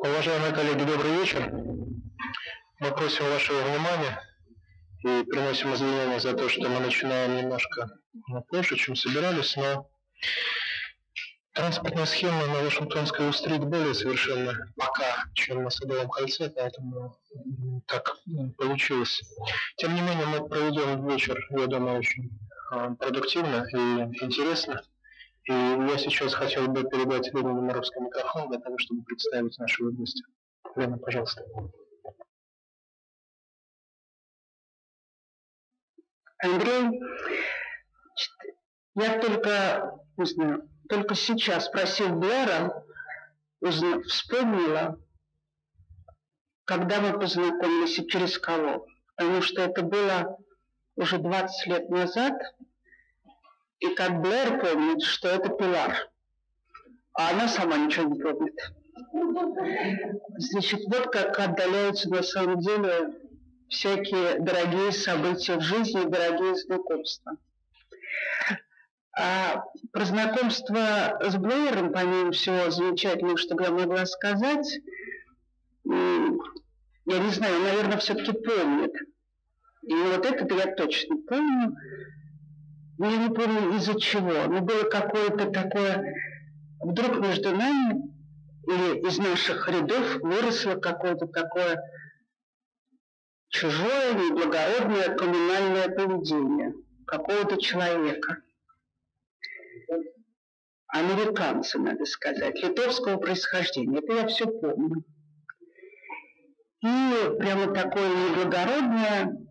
Уважаемые коллеги, добрый вечер. Мы просим вашего внимания и приносим извинения за то, что мы начинаем немножко позже, чем собирались, но транспортная схема на Вашингтонской стрит более совершенно пока, чем на Садовом кольце, поэтому так получилось. Тем не менее, мы проведем вечер, я думаю, очень а, продуктивно и интересно. И я сейчас хотел бы передать Лене Немаровский микрофон для того, чтобы представить нашего гостя. Лена, пожалуйста. Андрей, я только, не знаю, только сейчас спросил Блэра, вспомнила, когда мы познакомились и через кого. Потому что это было уже 20 лет назад, и как Блэр помнит, что это Пилар. А она сама ничего не помнит. Значит, вот как отдаляются на самом деле всякие дорогие события в жизни, дорогие знакомства. А про знакомство с Блэером, помимо всего замечательного, что я могла сказать, я не знаю, наверное, все-таки помнит. И вот это я точно помню. Я не помню из-за чего, но было какое-то такое... Вдруг между нами или из наших рядов выросло какое-то такое чужое, неблагородное коммунальное поведение какого-то человека. Американца, надо сказать, литовского происхождения. Это я все помню. И прямо такое неблагородное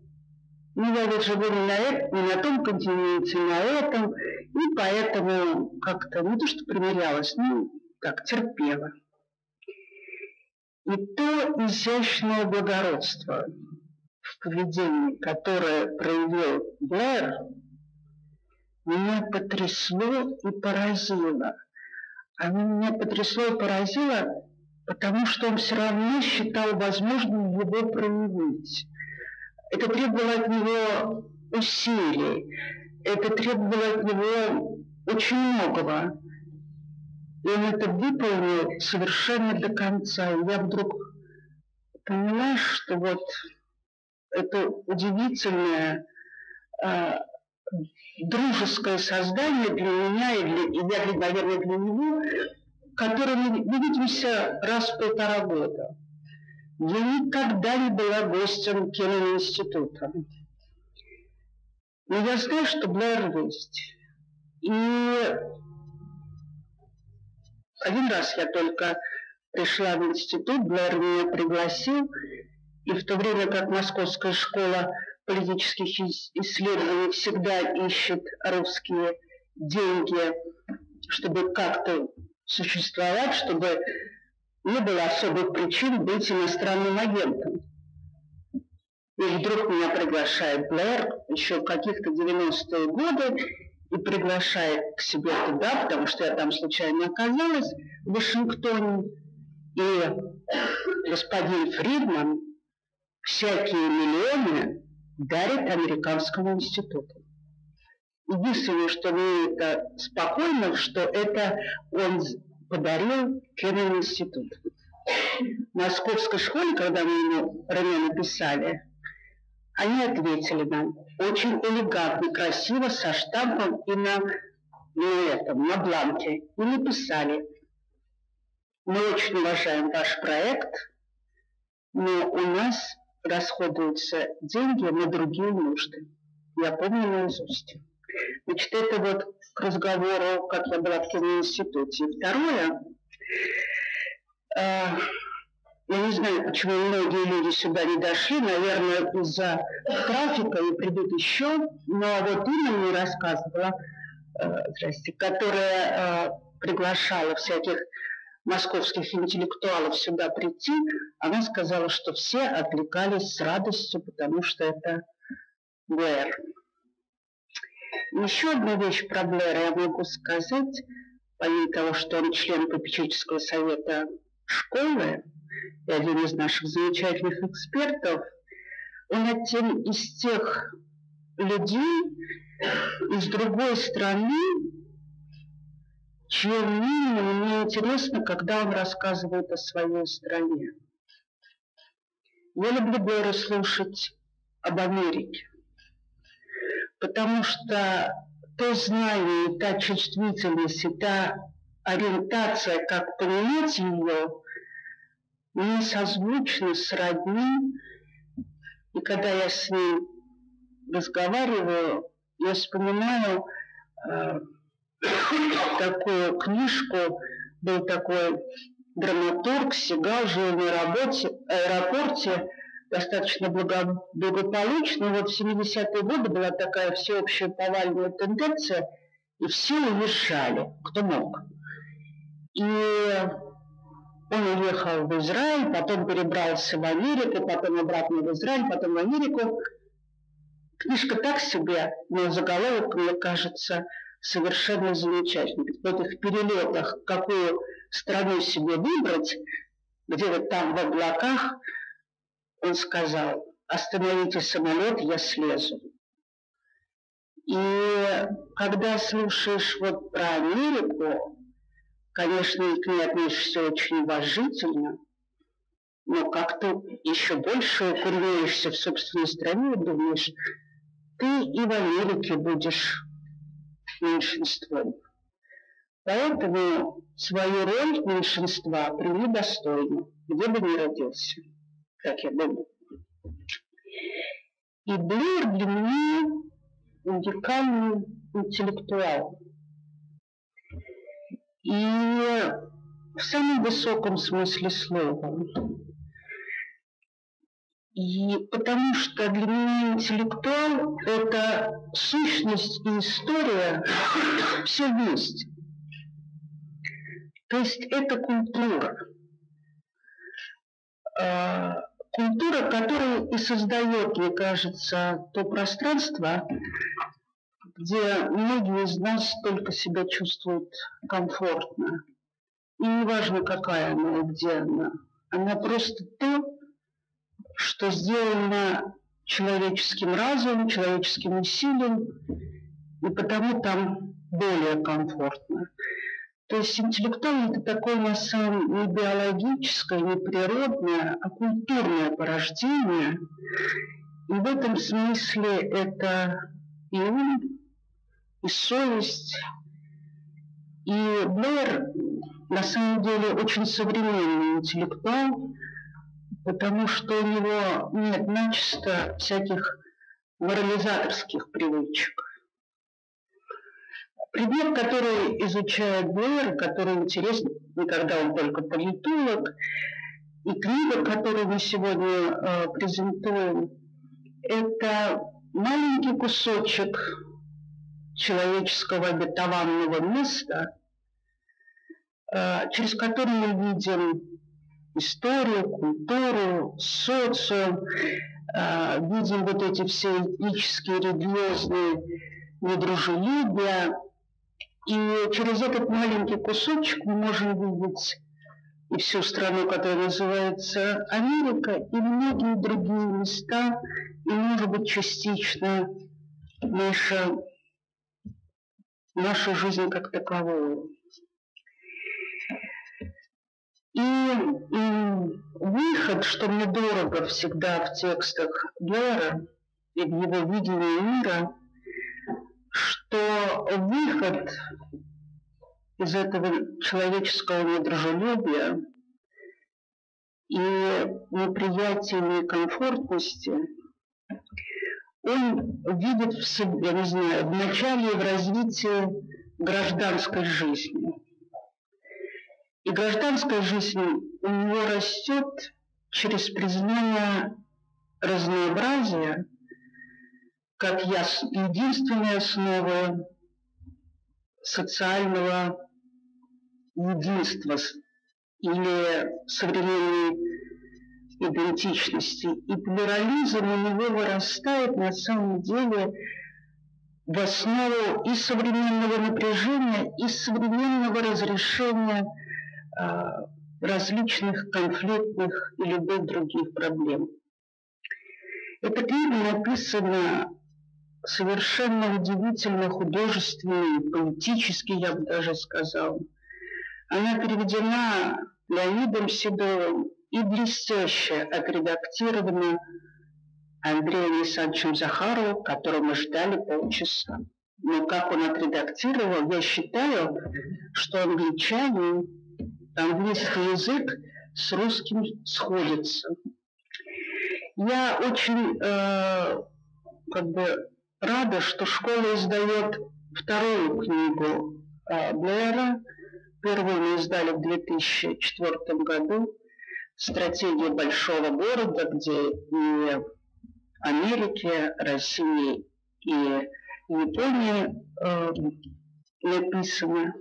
ну, я ведь живу не на, это, не на том континенте, на этом, и поэтому как-то, не то что примирялась, ну, так, терпела. И то изящное благородство в поведении, которое проявил Блэр, меня потрясло и поразило. Оно меня потрясло и поразило, потому что он все равно считал возможным его проявить. Это требовало от него усилий, это требовало от него очень многого. И он это выполнил совершенно до конца. И я вдруг поняла, что вот это удивительное э, дружеское создание для меня и, для, и я, наверное, для него, которое мы видимся раз в полтора года. Я никогда не была гостем киноинститута. Но я знаю, что Блэр есть. И один раз я только пришла в институт, Блэр меня пригласил, и в то время как Московская школа политических исследований всегда ищет русские деньги, чтобы как-то существовать, чтобы не было особых причин быть иностранным агентом. И вдруг меня приглашает Блэр еще каких-то 90-е годы и приглашает к себе туда, потому что я там случайно оказалась, в Вашингтоне. И господин Фридман всякие миллионы дарит американскому институту. Единственное, что мне это спокойно, что это он подарил Кемер институт. В московской школе, когда мы ему ранее написали, они ответили нам очень элегантно, красиво, со штампом и на, на этом, на бланке. И написали, мы очень уважаем ваш проект, но у нас расходуются деньги на другие нужды. Я помню наизусть. Значит, это вот к разговору, как я была в киноинституте. Второе, э, я не знаю, почему многие люди сюда не дошли, наверное, из-за трафика и придут еще, но вот Инна мне рассказывала, э, здрасте, которая э, приглашала всяких московских интеллектуалов сюда прийти, она сказала, что все отвлекались с радостью, потому что это Блэр. Еще одна вещь про Блэра я могу сказать, помимо того, что он член попечительского совета школы и один из наших замечательных экспертов, он один из тех людей из другой страны, чье мнение мне интересно, когда он рассказывает о своей стране. Я люблю Блэра слушать об Америке, потому что то знание, та чувствительность и та ориентация, как понимать ее, мне созвучны, сродни. И когда я с ним разговариваю, я вспоминаю э, такую книжку, был такой драматург, Сигал, жил на работе, аэропорте, достаточно благо, благополучно. Вот в 70-е годы была такая всеобщая повальная тенденция, и все уезжали, кто мог. И он уехал в Израиль, потом перебрался в Америку, потом обратно в Израиль, потом в Америку. Книжка так себе, но заголовок, мне кажется, совершенно замечательный. В этих перелетах, какую страну себе выбрать, где-то там в облаках, он сказал, остановите самолет, я слезу. И когда слушаешь вот про Америку, конечно, и к ней относишься очень уважительно, но как-то еще больше курвеешься в собственной стране и думаешь, ты и в Америке будешь меньшинством. Поэтому свою роль меньшинства прими достойно, где бы ни родился, как я думаю. И Блэр для меня уникальный интеллектуал. И в самом высоком смысле слова. И потому что для меня интеллектуал – это сущность и история все вместе. То есть это культура. Культура, которая и создает, мне кажется, то пространство, где многие из нас только себя чувствуют комфортно. И неважно, какая она и где она. Она просто то, что сделано человеческим разумом, человеческим усилием, и потому там более комфортно. То есть интеллектуально это такое на самом не биологическое, не природное, а культурное порождение. И в этом смысле это и ум, и совесть. И Блэр на самом деле очень современный интеллектуал, потому что у него нет начисто всяких морализаторских привычек. Предмет, который изучает Блэр, который интересен, когда он только политолог, и книга, которую мы сегодня э, презентуем, это маленький кусочек человеческого обетованного места, э, через который мы видим историю, культуру, социум, э, видим вот эти все этнические, религиозные недружелюбия, и через этот маленький кусочек мы можем видеть и всю страну, которая называется Америка, и многие другие места, и, может быть, частично наша, нашу жизнь как таковую. И, и выход, что мне дорого всегда в текстах Гера и в его видении мира – что выход из этого человеческого недружелюбия и неприятия некомфортности, он видит в себе, не знаю, в начале и в развитии гражданской жизни. И гражданская жизнь у него растет через признание разнообразия как единственная основа социального единства или современной идентичности. И плюрализм у него вырастает на самом деле в основу и современного напряжения, и современного разрешения э, различных конфликтных и любых других проблем. Эта книга написана совершенно удивительный, художественный, поэтический, я бы даже сказал. Она переведена Леонидом Седовым и блестяще отредактирована Андреем Александровичем Захаровым, которого мы ждали полчаса. Но как он отредактировал, я считаю, что англичанин, английский язык с русским сходится. Я очень э, как бы рада, что школа издает вторую книгу э, Блэра. Первую мы издали в 2004 году «Стратегия большого города», где и Америке, России и Японии э, написано.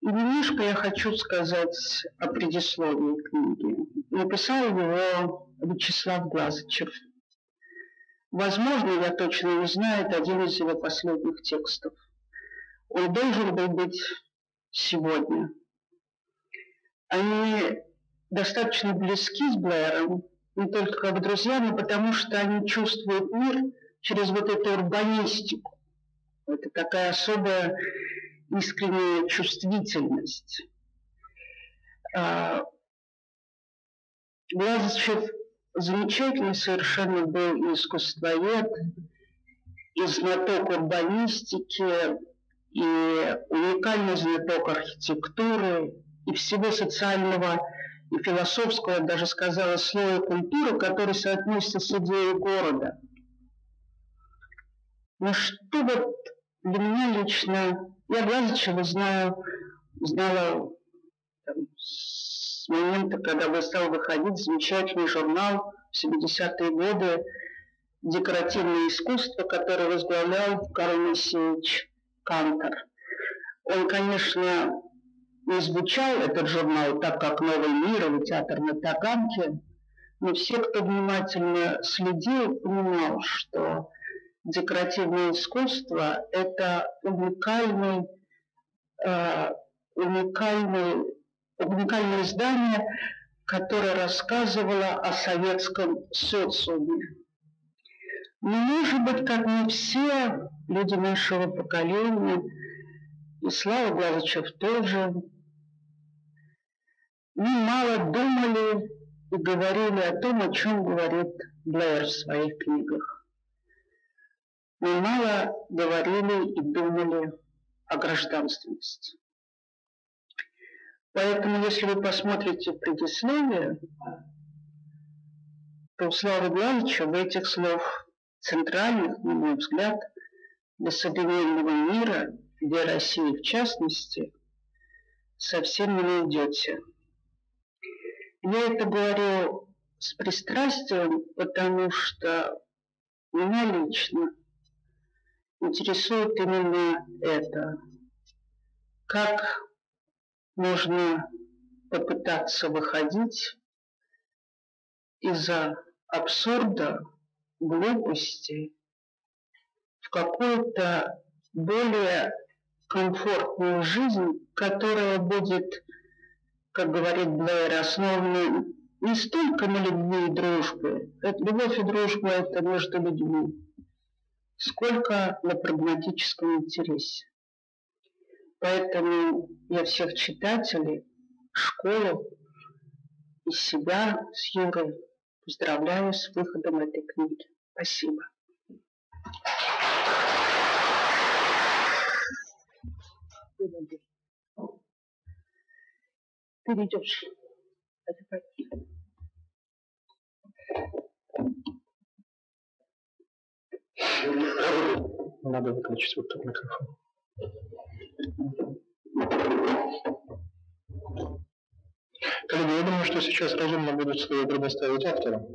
И немножко я хочу сказать о предисловии книги. Написал его Вячеслав Глазычев. Возможно, я точно не знаю, это один из его последних текстов. Он должен был быть сегодня. Они достаточно близки с Блэром, не только как друзья, но потому что они чувствуют мир через вот эту урбанистику. Это такая особая искренняя чувствительность. А, Глазычев замечательный совершенно был искусствовед, и знаток урбанистики, и уникальный знаток архитектуры, и всего социального и философского, даже сказала, слоя культуры, который соотносится с идеей города. Но что вот для меня лично, я Глазычева знаю, знала с момента, когда вы стал выходить замечательный журнал в 70-е годы «Декоративное искусство», который возглавлял Карл Моисеевич Кантор. Он, конечно, не звучал этот журнал так, как «Новый мир» или «Театр на Таганке», но все, кто внимательно следил, понимал, что декоративное искусство – это уникальный, э, уникальный, уникальное издание, которое рассказывало о советском социуме. Но, может быть, как не все люди нашего поколения, и Слава Глазычев тоже, мы мало думали и говорили о том, о чем говорит Блэр в своих книгах. Мы мало говорили и думали о гражданственности. Поэтому, если вы посмотрите предисловие, то у Славы Главича в этих слов центральных, на мой взгляд, для современного мира, для России в частности, совсем не найдете. Я это говорю с пристрастием, потому что меня лично интересует именно это. Как можно попытаться выходить из-за абсурда, глупости в какую-то более комфортную жизнь, которая будет как говорит Блэр, основаны не столько на любви и дружбе, это, любовь и дружба это между людьми, сколько на прагматическом интересе. Поэтому я всех читателей, школу и себя с Юрой поздравляю с выходом этой книги. Спасибо. Ты ведешь. Надо выключить вот этот микрофон. Коллеги, я думаю, что сейчас разумно будет свое предоставить авторам,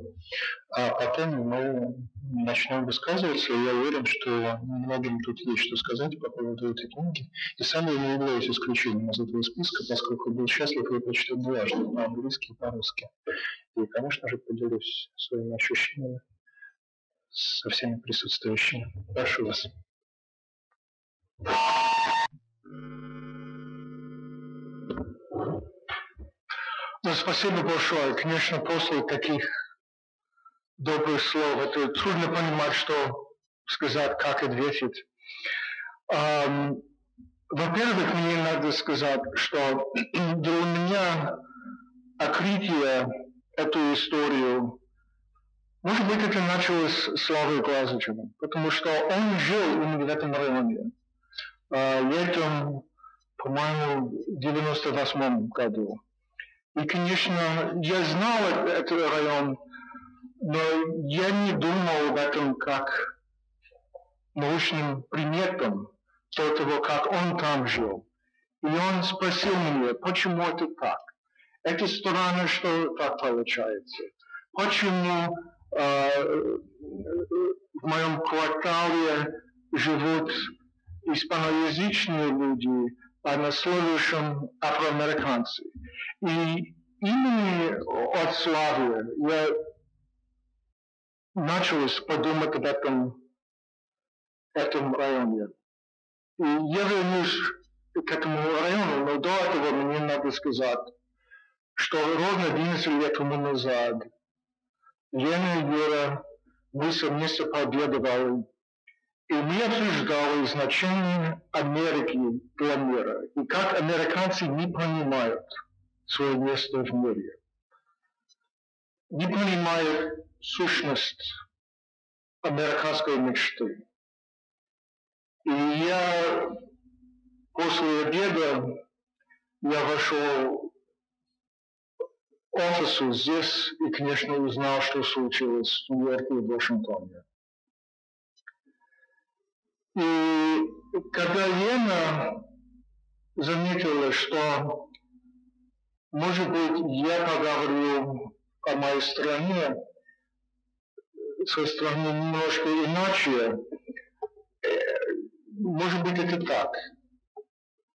а потом мы начнем высказываться, и я уверен, что многим тут есть что сказать по поводу этой книги. И сам я не являюсь исключением из этого списка, поскольку был счастлив ее прочитать дважды, по-английски и по-русски. И, конечно же, поделюсь своими ощущениями со всеми присутствующими. Прошу вас. Ну, спасибо большое. Конечно, после таких добрых слов это трудно понимать, что сказать, как ответить. Um, во-первых, мне надо сказать, что для меня открытие эту историю, может быть, это началось с Славой Глазычевым, потому что он жил именно в этом районе. Uh, летом, по-моему, в 98 году. И, конечно, я знал этот район, но я не думал об этом как научным приметом до того, как он там жил. И он спросил меня, почему это так? Это странно, что так получается. Почему э, в моем квартале живут испаноязычные люди, а на следующем афроамериканцы. И именно от славы я начал подумать об этом, этом районе. И я вернусь к этому району, но до этого мне надо сказать, что ровно 11 лет тому назад Лена и Вера, мы совместно пообедовали, и мы обсуждали значение Америки для мира, и как американцы не понимают свое место в мире, не понимают сущность американской мечты. И я после обеда я вошел в офису здесь и, конечно, узнал, что случилось в Нью-Йорке и Вашингтоне. И когда Лена заметила, что, может быть, я поговорю о моей стране, своей стране немножко иначе, может быть, это так.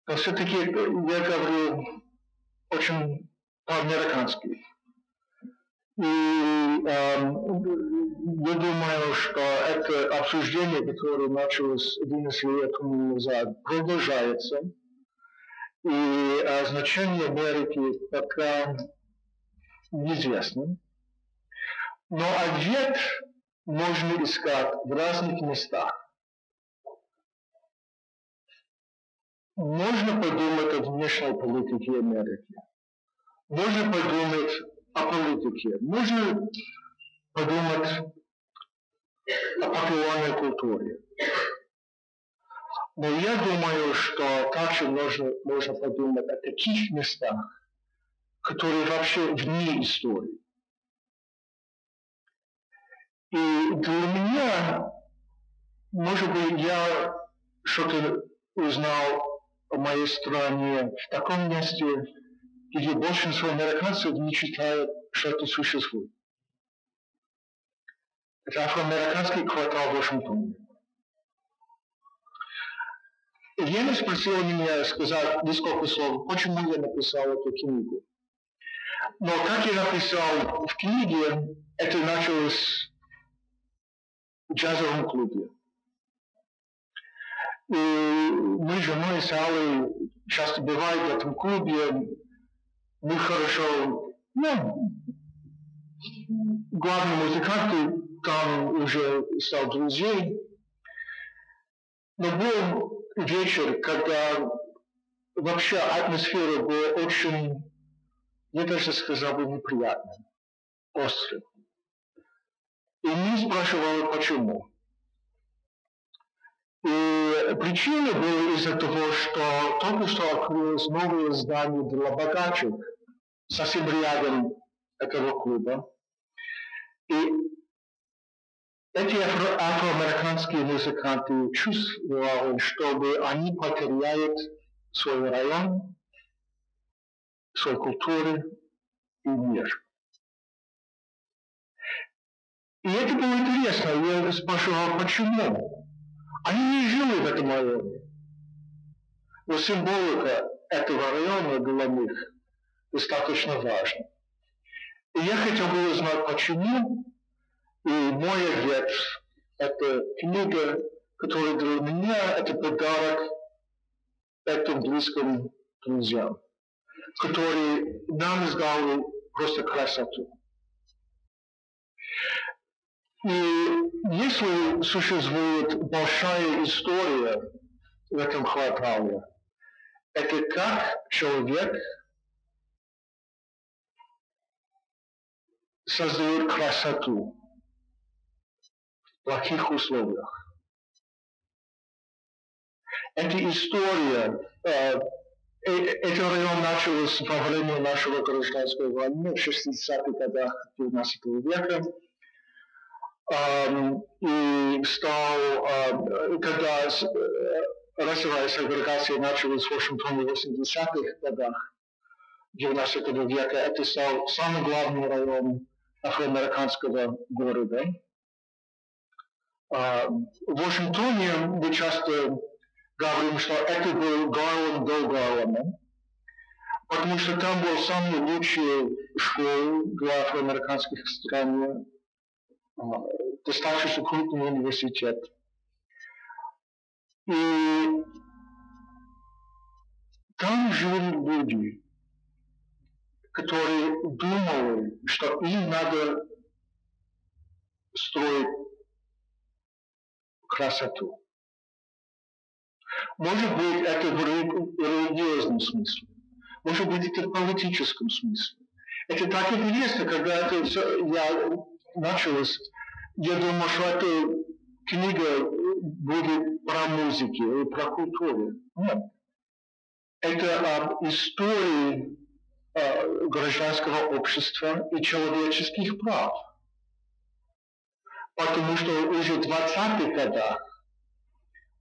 Но все-таки я говорю очень по-американски. И э, я думаю, что это обсуждение, которое началось 11 лет назад, продолжается. И э, значение Америки пока неизвестно. Но ответ можно искать в разных местах. Можно подумать о внешней политике Америки. Можно подумать о политике. Можно подумать о популярной культуре. Но я думаю, что также можно, можно подумать о таких местах, которые вообще вне истории. И для меня, может быть, я что-то узнал в моей стране, в таком месте, где большинство американцев не считают, что это существует. Это афроамериканский квартал в Вашингтоне. Лена спросила меня сказать несколько слов, почему я написал эту книгу. Но как я написал в книге, это началось в джазовом клубе. И мы с женой с Аллой часто бываем в этом клубе. Мы хорошо, ну, главный музыкант там уже стал друзей. Но был вечер, когда вообще атмосфера была очень, я даже сказал бы, неприятная, острая. И мы спрашивали, почему. И причина была из-за того, что только что открылось новое здание для богачек совсем рядом этого клуба. И эти афро- афроамериканские музыканты чувствовали, чтобы они потеряют свой район, свою культуру и мир. И это было интересно. Я спрашивал, почему? Они не жили в этом районе. Но символика этого района для них достаточно важна. И я хотел бы узнать, почему. И мой ответ – это книга, которая для меня – это подарок этим близким друзьям, которые нам издали просто красоту. И если существует большая история в этом квартале, это как человек создает красоту в плохих условиях. Эта история, э, этот район начался во время нашего гражданской войны в 60-х годах 19 века. Um, и стал, uh, когда расовая сегрегация началась в Вашингтоне в 80-х годах 19 века, это стал самый главный район афроамериканского города. Uh, в Вашингтоне мы часто говорим, что это был Гарлем до Гарлема, потому что там был самый лучший школы для афроамериканских стран, достаточно крупный университет. И там жили люди, которые думали, что им надо строить красоту. Может быть, это в религиозном смысле. Может быть, это в политическом смысле. Это так интересно, когда это все, я началось, я думал, что эта книга будет про музыки или про культуру. Нет. Это об истории гражданского общества и человеческих прав. Потому что уже в 20-х годах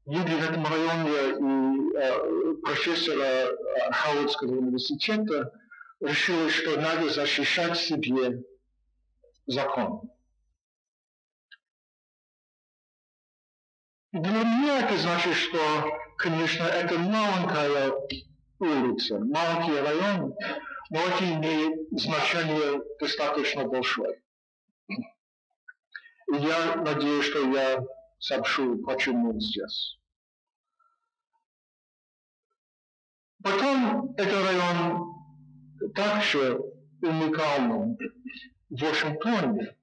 люди в этом районе и э, профессора э, Хауардского университета решили, что надо защищать себе закон. Для меня это значит, что, конечно, это маленькая улица, маленький район, но это имеет значение достаточно большое. И я надеюсь, что я сообщу, почему здесь. Потом этот район также уникальный в Вашингтоне,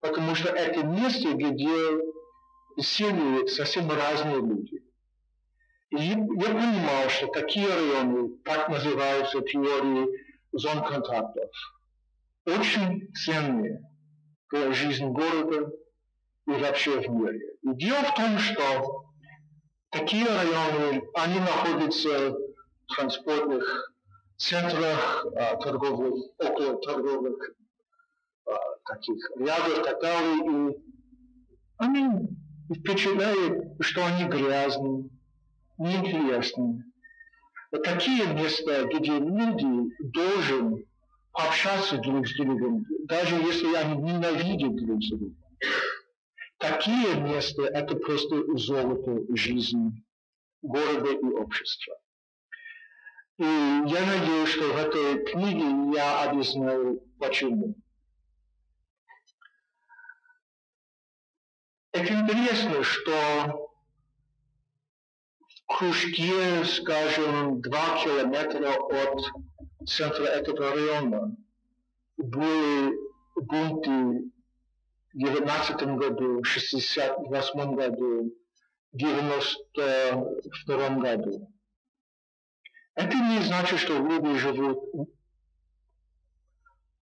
потому что это место, где сели совсем разные люди. И я понимал, что такие районы, так называются теории зон контактов, очень ценные для жизни города и вообще в мире. И дело в том, что такие районы, они находятся в транспортных центрах, а, торговых, около торговых а, таких рядов и так далее. И они впечатляют, что они грязные, неинтересные. Такие места, где люди должны общаться друг с другом, даже если они ненавидят друг друга. Такие места – это просто золото жизни города и общества. И я надеюсь, что в этой книге я объясню, почему. Это интересно, что кружке, скажем, два километра от центра этого района были бунты 19 году, 68 году, 92 году. Это не значит, что люди живут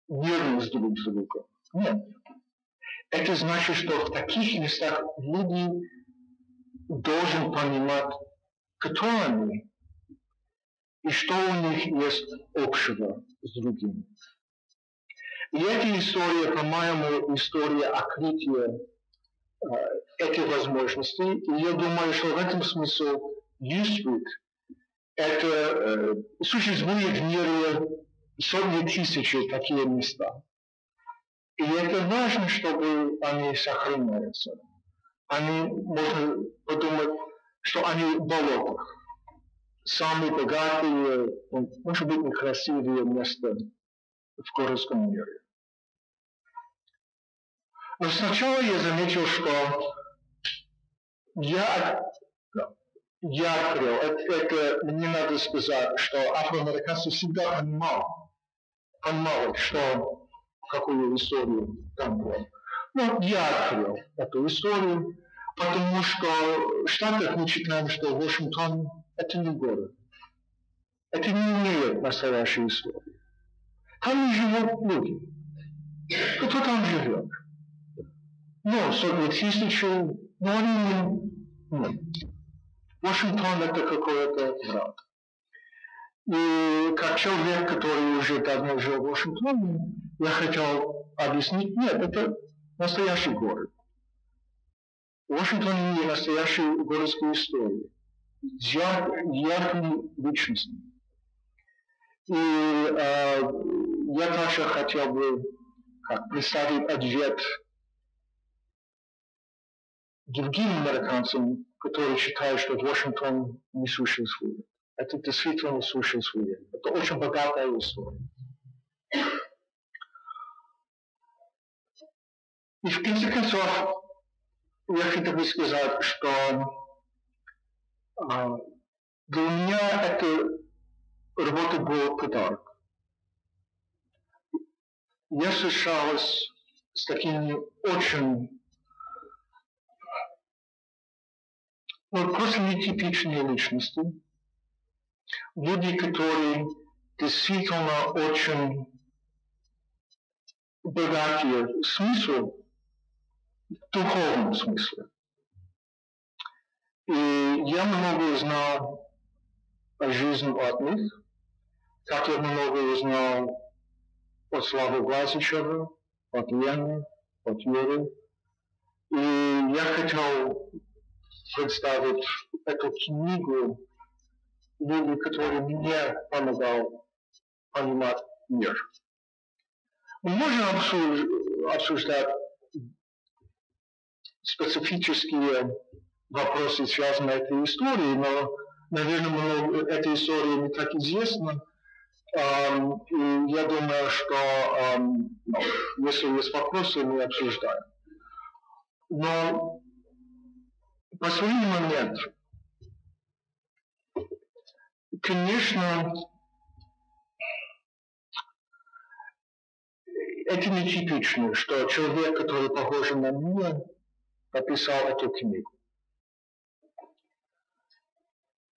мирно с друг с другом. Нет. Это значит, что в таких местах люди должен понимать, кто они и что у них есть общего с другими. И эта история, по-моему, история открытия э, этих возможностей. И я думаю, что в этом смысле Newsweek это э, существует в мире сотни тысяч такие места. И это важно, чтобы они сохраняются. Они, можно подумать, что они в болотах. Самые богатые, может быть, некрасивые места в городском мире. Но сначала я заметил, что я, я открыл, это, это мне надо сказать, что афроамериканцы всегда понимал, понимали, что какую историю там было. Ну, я открыл эту историю, потому что в Штатах мы читаем, что Вашингтон – это не город. Это не имеет настоящей истории. Там живут люди. Кто там живет? Ну, сотни тысяч, но они не... Вашингтон – это какой-то враг. И как человек, который уже давно жил в Вашингтоне, я хотел объяснить, нет, это настоящий город. Вашингтон не настоящий городской истории, с яр, яркими личностями. И э, я также хотел бы как, представить ответ другим американцам, которые считают, что Вашингтон не существует. Это действительно существует. Это очень богатая история. И в конце концов, я хотел бы сказать, что а, для меня эта работа был подарок. Я встречалась с такими очень ну, просто нетипичные личности, люди, которые действительно очень богатые смысл в духовном смысле. И я много узнал о жизни от них, как я много узнал от Славы Глазичева, от Лены, от Юры. И я хотел представить эту книгу люди, который мне помогал понимать мир. Мы можем обсуждать специфические вопросы, связанные с этой историей, но, наверное, много, эта история не так известна. Um, и я думаю, что um, если есть вопросы, мы обсуждаем. Но последний момент – конечно, это не типично, что человек, который похож на меня, написал эту книгу.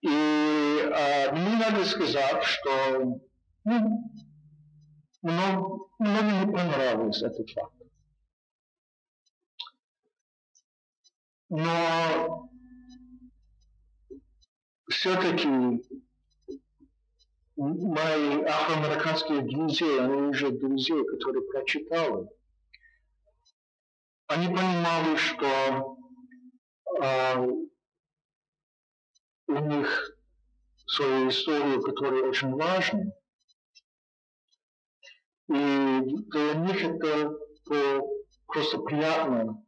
И а, мне надо сказать, что ну, много, многим не понравился этот факт. Но все-таки мои афроамериканские друзья, они уже друзья, которые прочитали, они понимали, что э, у них своя история, которая очень важна, и для них это было просто приятно,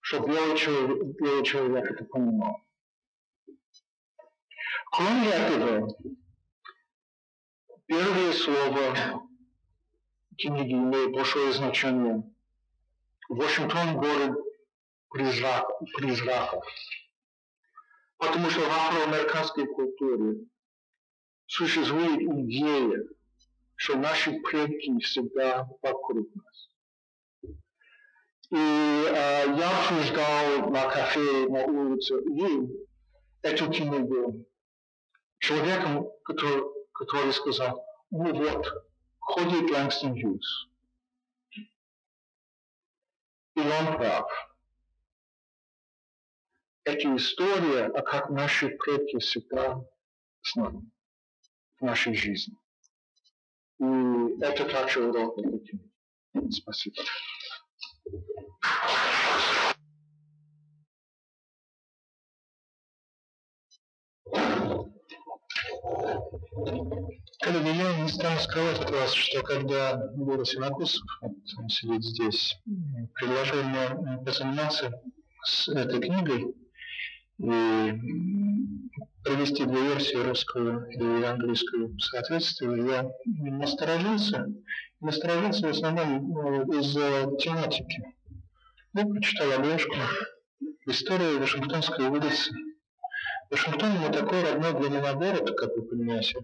что белый человек, белый человек это понимал. Кроме этого, Первое слово книги имеет большое значение. Вашингтон – город призрак. Потому что в афроамериканской культуре существует идея, что наши предки всегда вокруг нас. И э, я обсуждал на кафе на улице Ю эту книгу человеком, который который сказал, ну вот, ходит Лэнгстон Хьюз. И он прав. Это история, а как наши предки всегда с нами в нашей жизни. И это также урок Спасибо. Коллеги, я не стану скрывать от вас, что когда Боря Синокосов, он сидит здесь, предложил мне позаниматься с этой книгой и провести две версии, русскую и английскую соответствие, я насторожился, насторожился в основном ну, из-за тематики. Я прочитал обложку «История Вашингтонской улицы», Вашингтон не такой родной для меня город, как вы понимаете.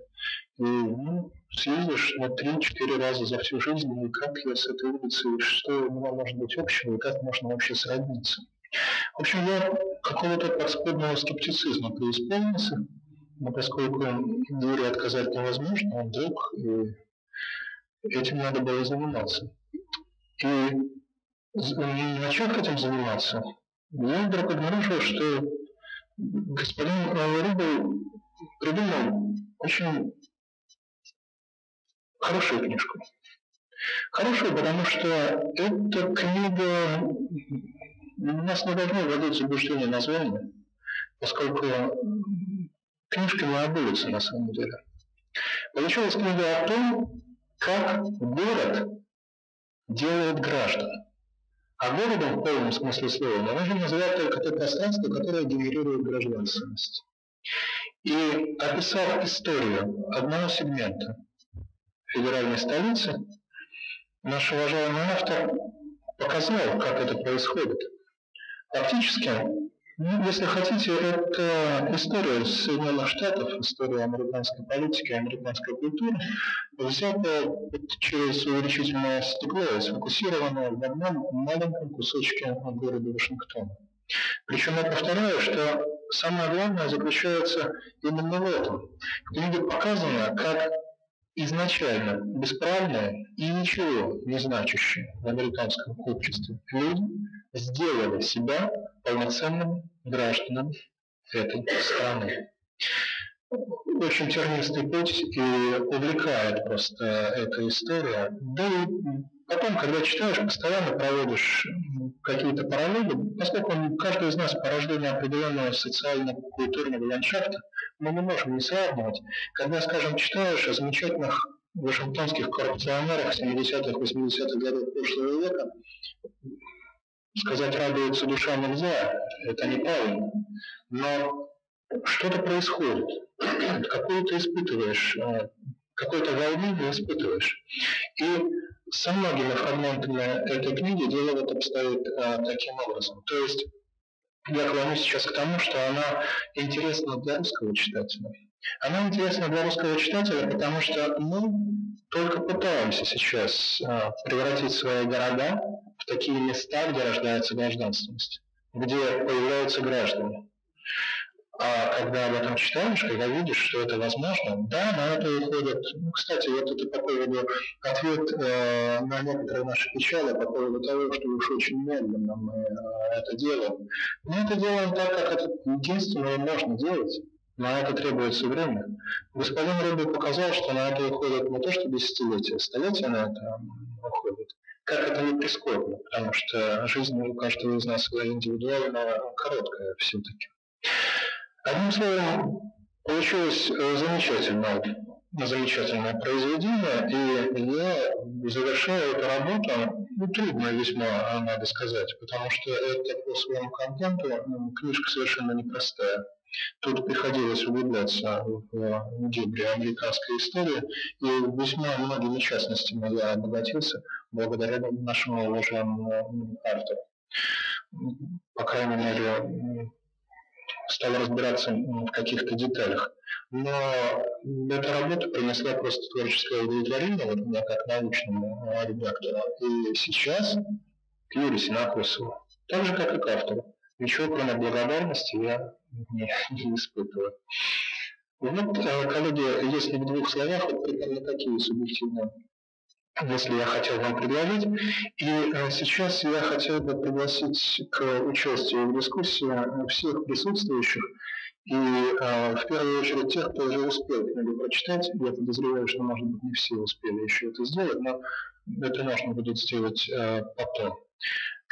И ну, съездишь на 3-4 раза за всю жизнь, и как я с этой улицы, что у меня может быть общего, и как можно вообще сродниться. В общем, я какого-то подспудного скептицизма преисполнился, но поскольку Юре отказать невозможно, он друг, и этим надо было заниматься. И начав этим заниматься, я вдруг обнаружил, что господин Рубль придумал очень хорошую книжку. Хорошую, потому что эта книга нас не должно вводить в заблуждение названия, поскольку книжка не обуется на самом деле. Получилась книга о том, как город делает граждан. А городом в полном смысле слова мы можем называть только то пространство, которое генерирует гражданственность. И описав историю одного сегмента федеральной столицы, наш уважаемый автор показал, как это происходит. Фактически, ну, если хотите, это история Соединенных Штатов, история американской политики, американской культуры, взята через увеличительное стекло и сфокусирована в одном маленьком кусочке города Вашингтона. Причем я повторяю, что самое главное заключается именно в этом. В книге показано, как изначально бесправные и ничего не значащие в американском обществе люди сделали себя полноценными гражданами этой страны. Очень тернистый путь и увлекает просто эта история. Да и потом, когда читаешь, постоянно проводишь какие-то параллели, поскольку каждый из нас порождение определенного социально-культурного ландшафта, мы не можем не сравнивать. Когда, скажем, читаешь о замечательных вашингтонских коррупционерах 70-х, 80-х годов прошлого века, сказать радуется душа нельзя, это неправильно. Но что-то происходит, какое-то испытываешь, э, какое-то волнение испытываешь. И со многими фрагментами этой книги дело вот обстоит а, таким образом. То есть я клонюсь сейчас к тому, что она интересна для русского читателя. Она интересна для русского читателя, потому что мы только пытаемся сейчас а, превратить свои города в такие места, где рождается гражданственность, где появляются граждане. А когда об этом читаешь, когда видишь, что это возможно, да, на это уходят. Ну, кстати, вот это по поводу ответ э, на некоторые наши печали по поводу того, что уж очень медленно мы э, это делаем. Мы это делаем так, как это единственное можно делать. На это требуется время. Господин Рыбин показал, что на это уходит не то что десятилетия, столетия на это. Как это не прискорбно, потому что жизнь у каждого из нас индивидуально короткая все-таки. Одним словом, получилось э, замечательное, замечательное произведение, и я завершаю эту работу, ну, трудно весьма, надо сказать, потому что это по своему контенту книжка совершенно непростая. Тут приходилось углубляться в дебри американской истории, и весьма многими частностями я обогатился благодаря нашему уважаемому автору. По крайней мере, стал разбираться в каких-то деталях. Но эта работа принесла просто творческое удовлетворение вот мне как научному редактору. И сейчас к Юрию Синокосову, так же, как и к автору, ничего кроме благодарности я не, не испытываю. Вот, коллеги, если в двух словах, вот примерно такие субъективные если я хотел вам предложить. И э, сейчас я хотел бы пригласить к участию в дискуссии э, всех присутствующих, и э, в первую очередь тех, кто уже успел книгу прочитать. Я подозреваю, что, может быть, не все успели еще это сделать, но это можно будет сделать потом.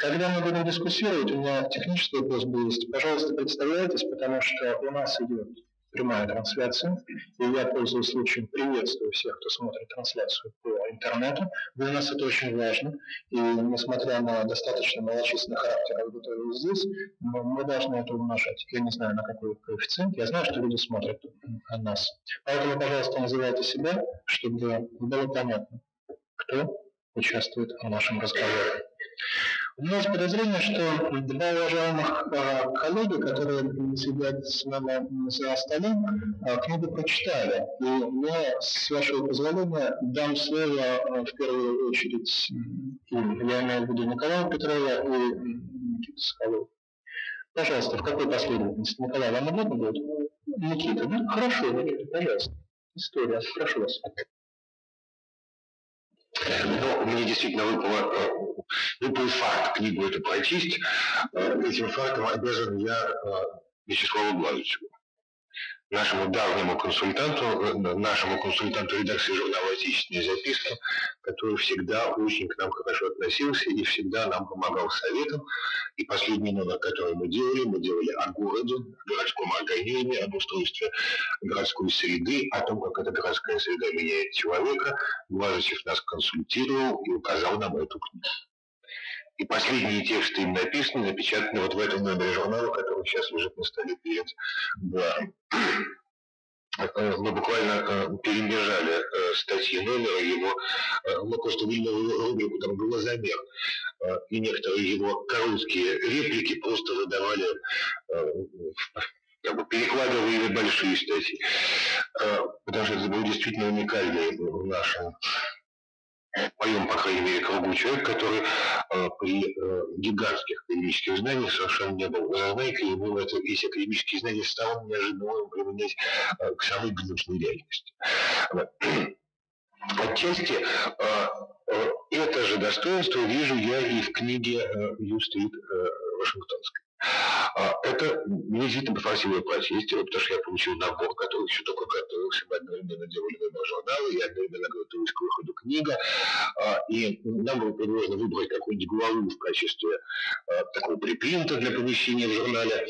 Когда мы будем дискуссировать, у меня технический просьба есть. Пожалуйста, представляйтесь, потому что у нас идет прямая трансляция. И я, пользуясь случаем, приветствую всех, кто смотрит трансляцию по интернету. Для нас это очень важно. И несмотря на достаточно малочисленный характер аудитории здесь, мы должны это умножать. Я не знаю, на какой коэффициент. Я знаю, что люди смотрят нас. Поэтому, пожалуйста, называйте себя, чтобы было понятно, кто участвует в нашем разговоре. У меня есть подозрение, что два уважаемых э, коллеги, которые сидят с нами за столом, э, книгу прочитали. И я, с вашего позволения, дам слово э, в первую очередь, я имею в виду Николая Петрова и Никита Соколова. Пожалуйста, в какой последовательности? Николай, вам удобно будет? Никита, да? Хорошо, Никита, пожалуйста. История, прошу вас. Но мне действительно выпало, э, выпал факт книгу эту прочесть. Э, этим фактом обязан я э, Вячеславу Глазовичу нашему давнему консультанту, э, нашему консультанту редакции журнала «Отечественные записки», который всегда очень к нам хорошо относился и всегда нам помогал советом. И последний номер, который мы делали, мы делали о городе, о городском организме, об устройстве городской среды, о том, как эта городская среда меняет человека. Глазычев нас консультировал и указал нам эту книгу. И последние тексты им написаны, напечатаны вот в этом номере журнала, который сейчас лежит на столе перед Гларом. Э, мы буквально э, перемежали э, статьи номера его, мы просто выделили рубрику, там был замер, и некоторые его короткие реплики просто выдавали, как бы перекладывали большие статьи. Потому что это был действительно уникальный в нашем в моем, по крайней мере, кругу человек, который э, при э, гигантских академических знаниях совершенно не был зазнайкой, и был это, эти академические знания стал неожиданно применять э, к самой гнусной реальности. Отчасти э, э, это же достоинство вижу я и в книге э, Ю-стрит э, Вашингтонской. А, это не действительно красивая профессия, потому что я получил набор, который еще только готовился. Мы одновременно делали выбор журнала, и одновременно готовилась к выходу книга. А, и нам было предложено выбрать какую-нибудь главу в качестве а, такого припринта для помещения в журнале.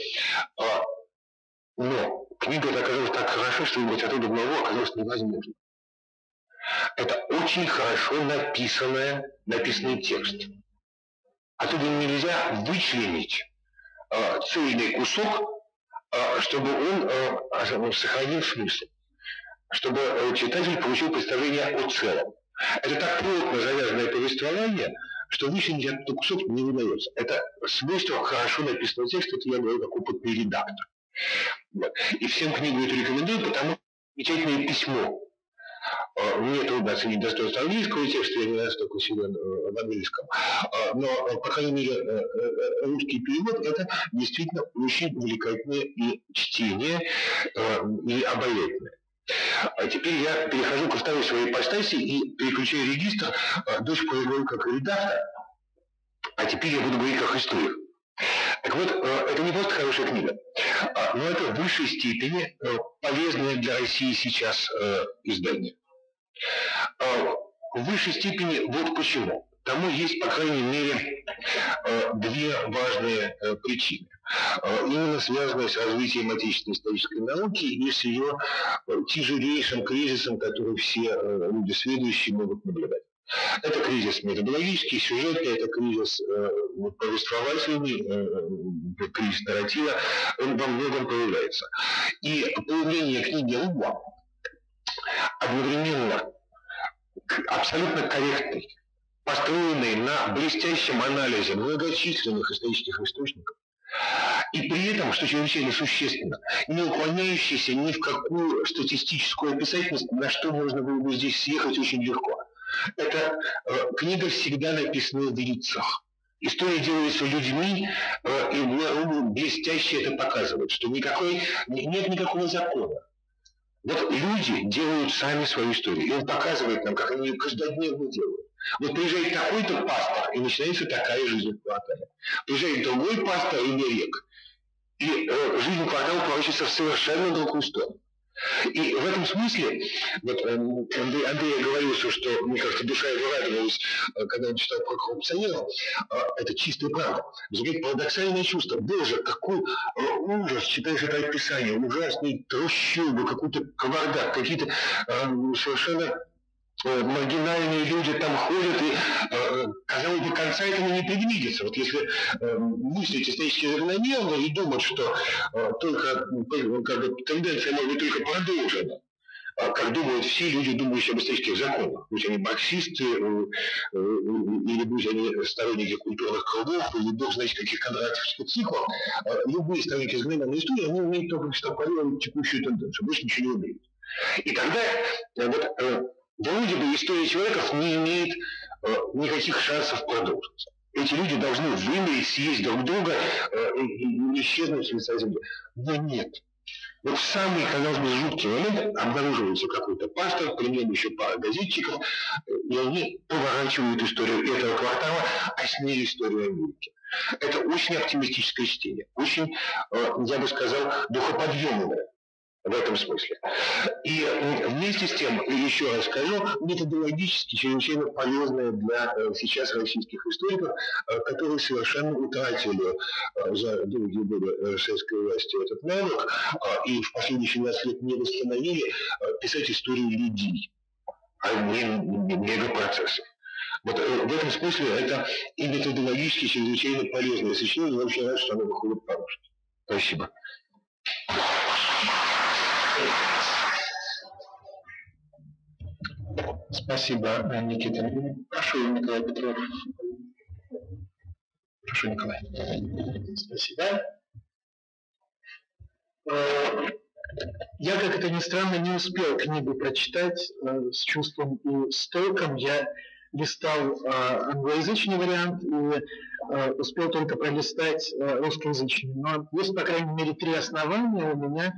Но книга оказалась так хорошо, что выбрать оттуда главу оказалось невозможно. Это очень хорошо написанная, написанный текст. Оттуда нельзя вычленить цельный кусок, э, чтобы он э, сохранил смысл, чтобы читатель получил представление о целом. Это так плотно завязанное повествование, что вычленить этот кусок не удается. Это свойство хорошо написанного текста, это я говорю как опытный редактор. И всем книгу эту рекомендую, потому что замечательное письмо Э, мне трудно оценить достоинство английского текста, я не настолько силен э, в английском. Э, но, по крайней мере, русский перевод – это действительно очень увлекательное и чтение, и обаятельное. А теперь я перехожу ко второй своей ипостаси и переключаю регистр. До сих как редактор, а теперь я буду говорить как историк. Так вот, это не просто хорошая книга, а, но это в высшей степени полезное для России сейчас издание. А, в высшей степени вот почему. Тому есть, по крайней мере, э, две важные э, причины. Э, именно связанные с развитием отечественной исторической науки и с ее тяжелейшим кризисом, который все люди следующие могут наблюдать. Это кризис методологический, сюжетный, это кризис э, повествовательный, э, кризис нарратива, он во многом проявляется. И появление книги Луба одновременно абсолютно корректный, построенный на блестящем анализе многочисленных исторических источников, и при этом, что чрезвычайно существенно, не уклоняющийся ни в какую статистическую описательность, на что можно было бы здесь съехать очень легко. Эта э, книга всегда написана в лицах. История делается людьми, э, и блестяще это показывает, что никакой, нет никакого закона. Вот люди делают сами свою историю. И он показывает нам, как они ее каждодневно делают. Вот приезжает такой-то пастор, и начинается такая жизнь в квартале. Приезжает другой пастор и рек. И э, жизнь квартала поворачивается в совершенно другую сторону. И в этом смысле, вот эм, Андрей, Андрей говорил, что, мне кажется, душа его радовалась, э, когда он читал про коррупционеров. Э, это чистая правда. Взгляд, парадоксальное чувство. Боже, какой э, ужас, читаешь это описание, ужасный трущобы, какой-то кавардак, какие-то совершенно Э, маргинальные люди там ходят, и, э, казалось бы, конца этому не предвидится. Вот если э, мыслить исторически закономерно и думать, что э, только как бы, тенденция может быть только продолжена, а, как думают все люди, думающие об исторических законах. Будь они марксисты, э, э, или будь они сторонники культурных кругов, или бог знает каких кондратьевских циклов, любые сторонники современной истории, они умеют только экстраполировать текущую тенденцию, больше ничего не умеют. И тогда вот, вроде бы история человеков не имеет никаких шансов продолжиться. Эти люди должны вымереть, съесть друг друга и исчезнуть с лица земли. Но нет. Вот в самый, казалось бы, жуткий момент обнаруживается какой-то пастор, примерно еще пара газетчиков, и они поворачивают историю этого квартала, а с ней историю Америки. Это очень оптимистическое чтение, очень, э, я бы сказал, духоподъемное в этом смысле. И вместе с тем, еще раз скажу, методологически чрезвычайно полезная для э, сейчас российских историков, э, которые совершенно утратили э, за долгие годы советской власти этот навык и в последние 17 лет не восстановили писать историю людей, а не мегапроцессов. Вот в этом смысле это и методологически чрезвычайно полезное сочинение. Я очень рад, что оно выходит по-русски. Спасибо. Спасибо, Никита. Прошу, Николай Петров. Прошу, Николай. Спасибо. Э, я, как это ни странно, не успел книгу прочитать э, с чувством и с толком. Я листал э, англоязычный вариант и успел только пролистать русскоязычный. Но есть, по крайней мере, три основания у меня,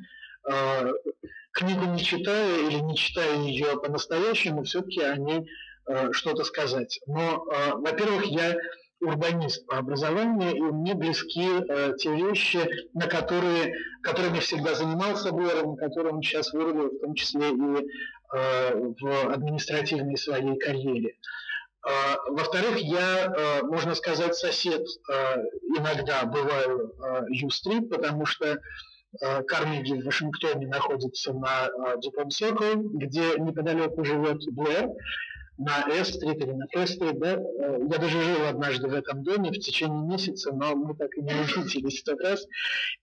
книгу не читая или не читая ее по-настоящему, все-таки о ней э, что-то сказать. Но, э, во-первых, я урбанист по образованию, и мне близки э, те вещи, на которые, которыми всегда занимался Буэр, на которые он сейчас вырвал, в том числе и э, в административной своей карьере. Э, во-вторых, я, э, можно сказать, сосед э, иногда бываю Ю-стрит, потому что Э, Карнеги в Вашингтоне находится на Дюпон Circle, где неподалеку живет Блэр, на С-стрит или на П-стрит, да, э, я даже жил однажды в этом доме в течение месяца, но мы так и не увиделись в тот раз.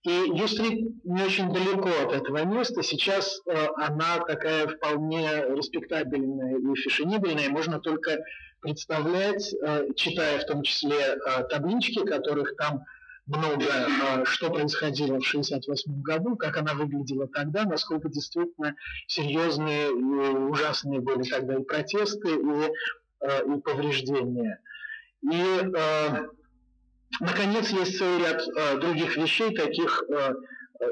И Ю-стрит не очень далеко от этого места, сейчас э, она такая вполне респектабельная и фешенебельная, можно только представлять, читая в том числе таблички, которых там много, а, что происходило в 1968 году, как она выглядела тогда, насколько действительно серьезные и ужасные были тогда и протесты, и, а, и повреждения. И, а, наконец, есть целый ряд других вещей, таких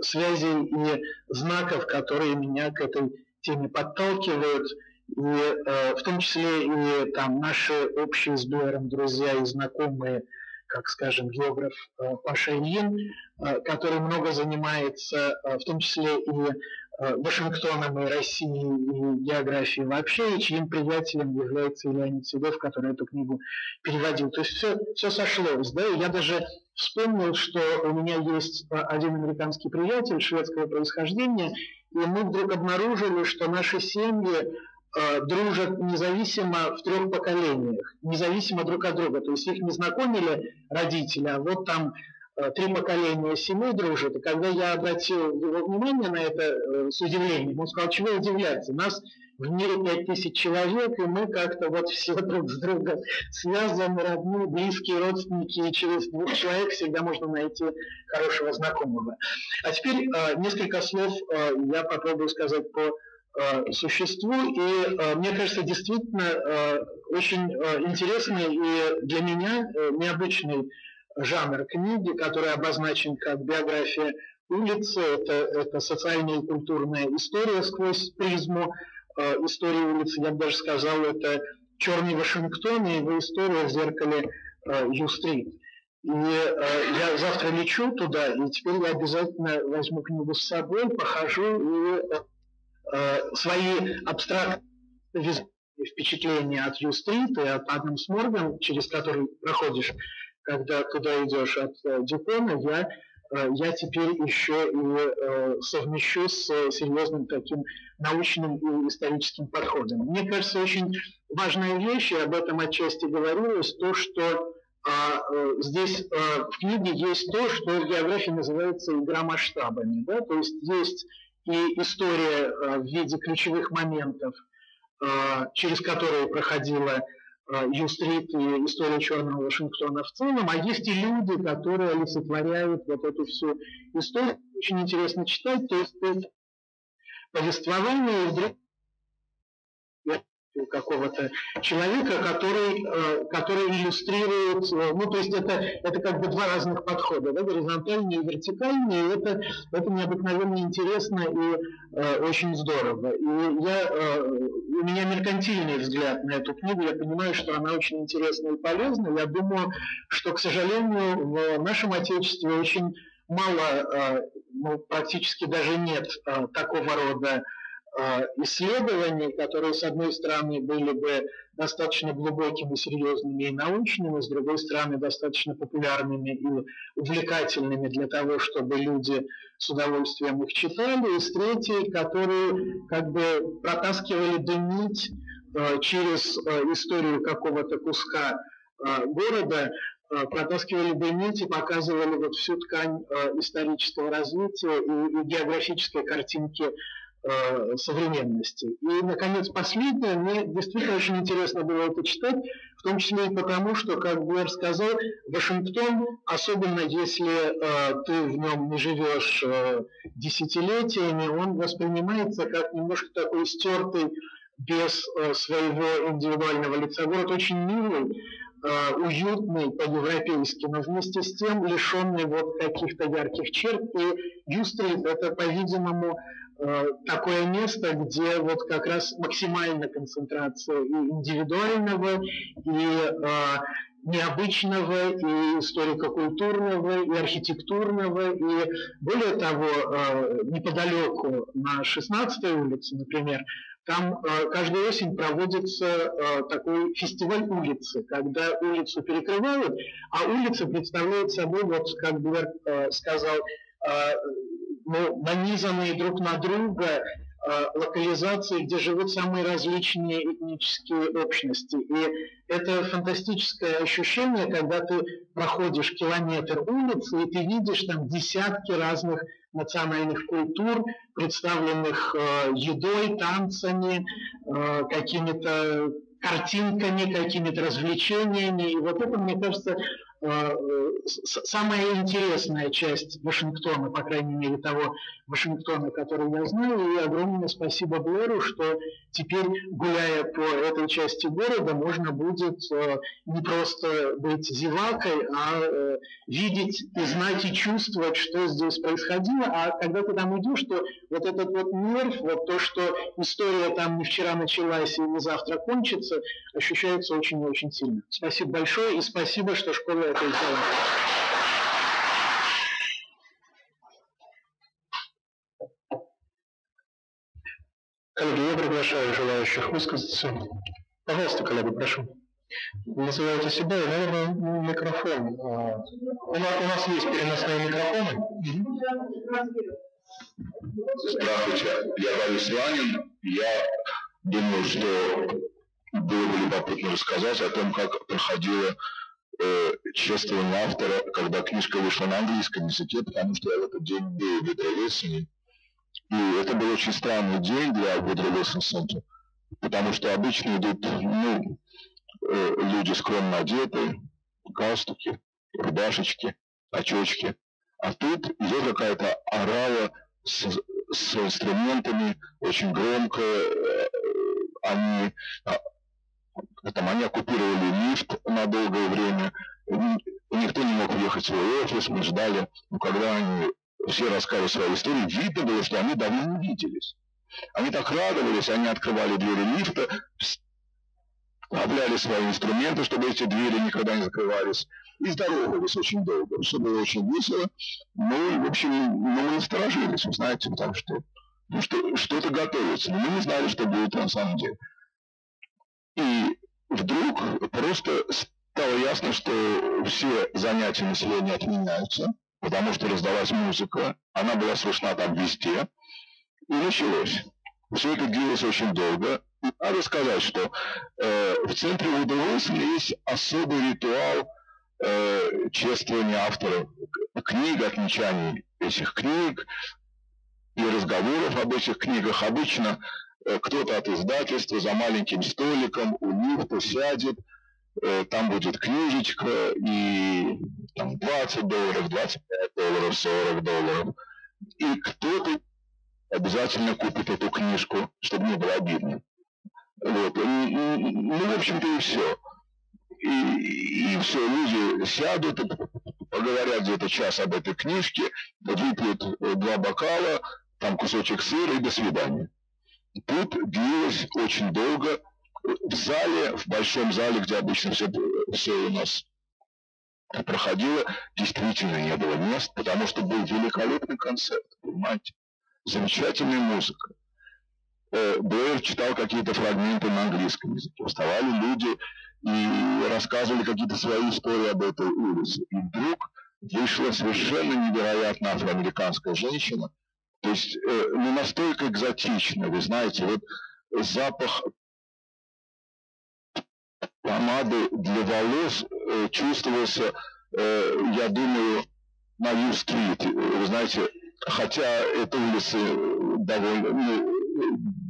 связей и знаков, которые меня к этой теме подталкивают, и в том числе и там наши общие с Дуэром друзья и знакомые – как, скажем, географ э, Паша Ильин, э, который много занимается, э, в том числе и Вашингтоном, и Россией, и географией вообще, и чьим приятелем является Леонид Седов, который эту книгу переводил. То есть все, все сошлось. Да? И я даже вспомнил, что у меня есть один американский приятель шведского происхождения, и мы вдруг обнаружили, что наши семьи дружат независимо в трех поколениях, независимо друг от друга. То есть их не знакомили родители, а вот там э, три поколения семьи дружат. И когда я обратил его внимание на это э, с удивлением, он сказал, чего удивляться, нас в мире пять тысяч человек, и мы как-то вот все друг с другом связаны, родные, близкие родственники, и через двух человек всегда можно найти хорошего знакомого. А теперь несколько слов я попробую сказать по Э, существу. И э, мне кажется, действительно э, очень интересный и для меня необычный жанр книги, который обозначен как биография улицы. Это, это социальная и культурная история сквозь призму истории улицы. Я бы даже сказал, это черный Вашингтон и его история в зеркале Ю-стрит. И э, я завтра лечу туда, и теперь я обязательно возьму книгу с собой, похожу и Э, свои абстрактные впечатления от Ю-стрит и от Адамс Морган, через который проходишь, когда туда идешь от э, Дюпона, я, э, я теперь еще и совмещу с серьезным таким научным и историческим подходом. Мне кажется, очень важная вещь, и об этом отчасти говорилось, то, что а, здесь а, в книге есть то, что в географии называется игра масштабами. Да? То есть есть и история э, в виде ключевых моментов, э, через которые проходила Ю-стрит и история Черного Вашингтона в целом, а есть и люди, которые олицетворяют вот эту всю историю. Очень интересно читать, то есть повествование, и вдруг какого-то человека, который, э, который иллюстрирует, э, ну, то есть это, это как бы два разных подхода, да, горизонтальный и вертикальный, и это, это необыкновенно интересно и э, очень здорово. И я, э, у меня меркантильный взгляд на эту книгу, я понимаю, что она очень интересна и полезна, я думаю, что, к сожалению, в нашем Отечестве очень мало, э, ну, практически даже нет э, такого рода исследований, которые, с одной стороны, были бы достаточно глубокими, серьезными и научными, с другой стороны, достаточно популярными и увлекательными для того, чтобы люди с удовольствием их читали, и с третьей, которые как бы протаскивали нить э, через э, историю какого-то куска города, протаскивали бы нить и показывали вот всю ткань исторического развития и географической картинки Э, современности. И, наконец, последнее, мне действительно очень интересно было это читать, в том числе и потому, что, как Блэр сказал, Вашингтон, особенно если э, ты в нем не живешь э, десятилетиями, он воспринимается как немножко такой стертый, без э, своего индивидуального лица. Город очень милый, э, уютный по-европейски, но вместе с тем лишенный вот каких-то ярких черт. И Юстрит это, по-видимому, такое место, где вот как раз максимальная концентрация и индивидуального, и э, необычного, и историко-культурного, и архитектурного, и более того, э, неподалеку на 16-й улице, например, там э, каждую осень проводится э, такой фестиваль улицы, когда улицу перекрывают, а улица представляет собой, вот как Блэр э, сказал, э, ну, нанизанные друг на друга э, локализации, где живут самые различные этнические общности. И это фантастическое ощущение, когда ты проходишь километр улицы, и ты видишь там десятки разных национальных культур, представленных э, едой, танцами, э, какими-то картинками, какими-то развлечениями. И вот это, мне кажется, самая интересная часть Вашингтона, по крайней мере того Вашингтона, который я знаю, и огромное спасибо Блэру, что теперь, гуляя по этой части города, можно будет э, не просто быть зевакой, а э, видеть и знать и чувствовать, что здесь происходило, а когда ты там идешь, то вот этот вот нерв, вот то, что история там не вчера началась и не завтра кончится, ощущается очень-очень сильно. Спасибо большое и спасибо, что школа это сделала. Коллеги, я приглашаю желающих высказаться. Пожалуйста, коллеги, прошу. Называйте себя и, наверное, микрофон. А, у нас, у нас есть переносные микрофоны. Здравствуйте, я Борис Ланин. Я думаю, что было бы любопытно рассказать о том, как проходило э, чествование автора, когда книжка вышла на английском языке, потому что я в этот день был в Витровесине. И это был очень странный день для Витровесен Центра, потому что обычно идут ну, э, люди скромно одеты, галстуки, рубашечки, очечки. А тут идет какая-то орава с, с инструментами, очень громко. Э, они а, там они оккупировали лифт на долгое время, никто не мог въехать в свой офис, мы ждали, но когда они все рассказывали свои истории, видно было, что они давно не виделись. Они так радовались, они открывали двери лифта, вставляли свои инструменты, чтобы эти двери никогда не закрывались, и здоровались очень долго. Все было очень весело. Ну, и, в общем, ну, мы насторожились, вы знаете, потому что, ну, что что-то готовится. Но мы не знали, что будет на самом деле. И вдруг просто стало ясно, что все занятия населения отменяются, потому что раздалась музыка, она была слышна там везде, и началось. Все это длилось очень долго. надо сказать, что э, в центре Вуду есть особый ритуал э, чествования авторов книг, отмечаний этих книг, и разговоров об этих книгах. Обычно кто-то от издательства за маленьким столиком у сядет, э, там будет книжечка, и там 20 долларов, 25 долларов, 40 долларов. И кто-то обязательно купит эту книжку, чтобы не было обидно. Вот. Ну, в общем-то, и все. И, и все, люди сядут, поговорят где-то час об этой книжке, выпьют э, два бокала, там кусочек сыра и до свидания. Тут длилось очень долго. В зале, в большом зале, где обычно все, все у нас проходило, действительно не было мест, потому что был великолепный концерт, понимаете? Замечательная музыка. Э, Блэйр читал какие-то фрагменты на английском языке. Вставали люди и рассказывали какие-то свои истории об этой улице. И вдруг вышла совершенно невероятно афроамериканская женщина, то есть э, ну, настолько экзотично, вы знаете, вот запах помады для волос э, чувствовался, э, я думаю, на Ю-стрит, вы знаете, хотя эта улица довольно, ну,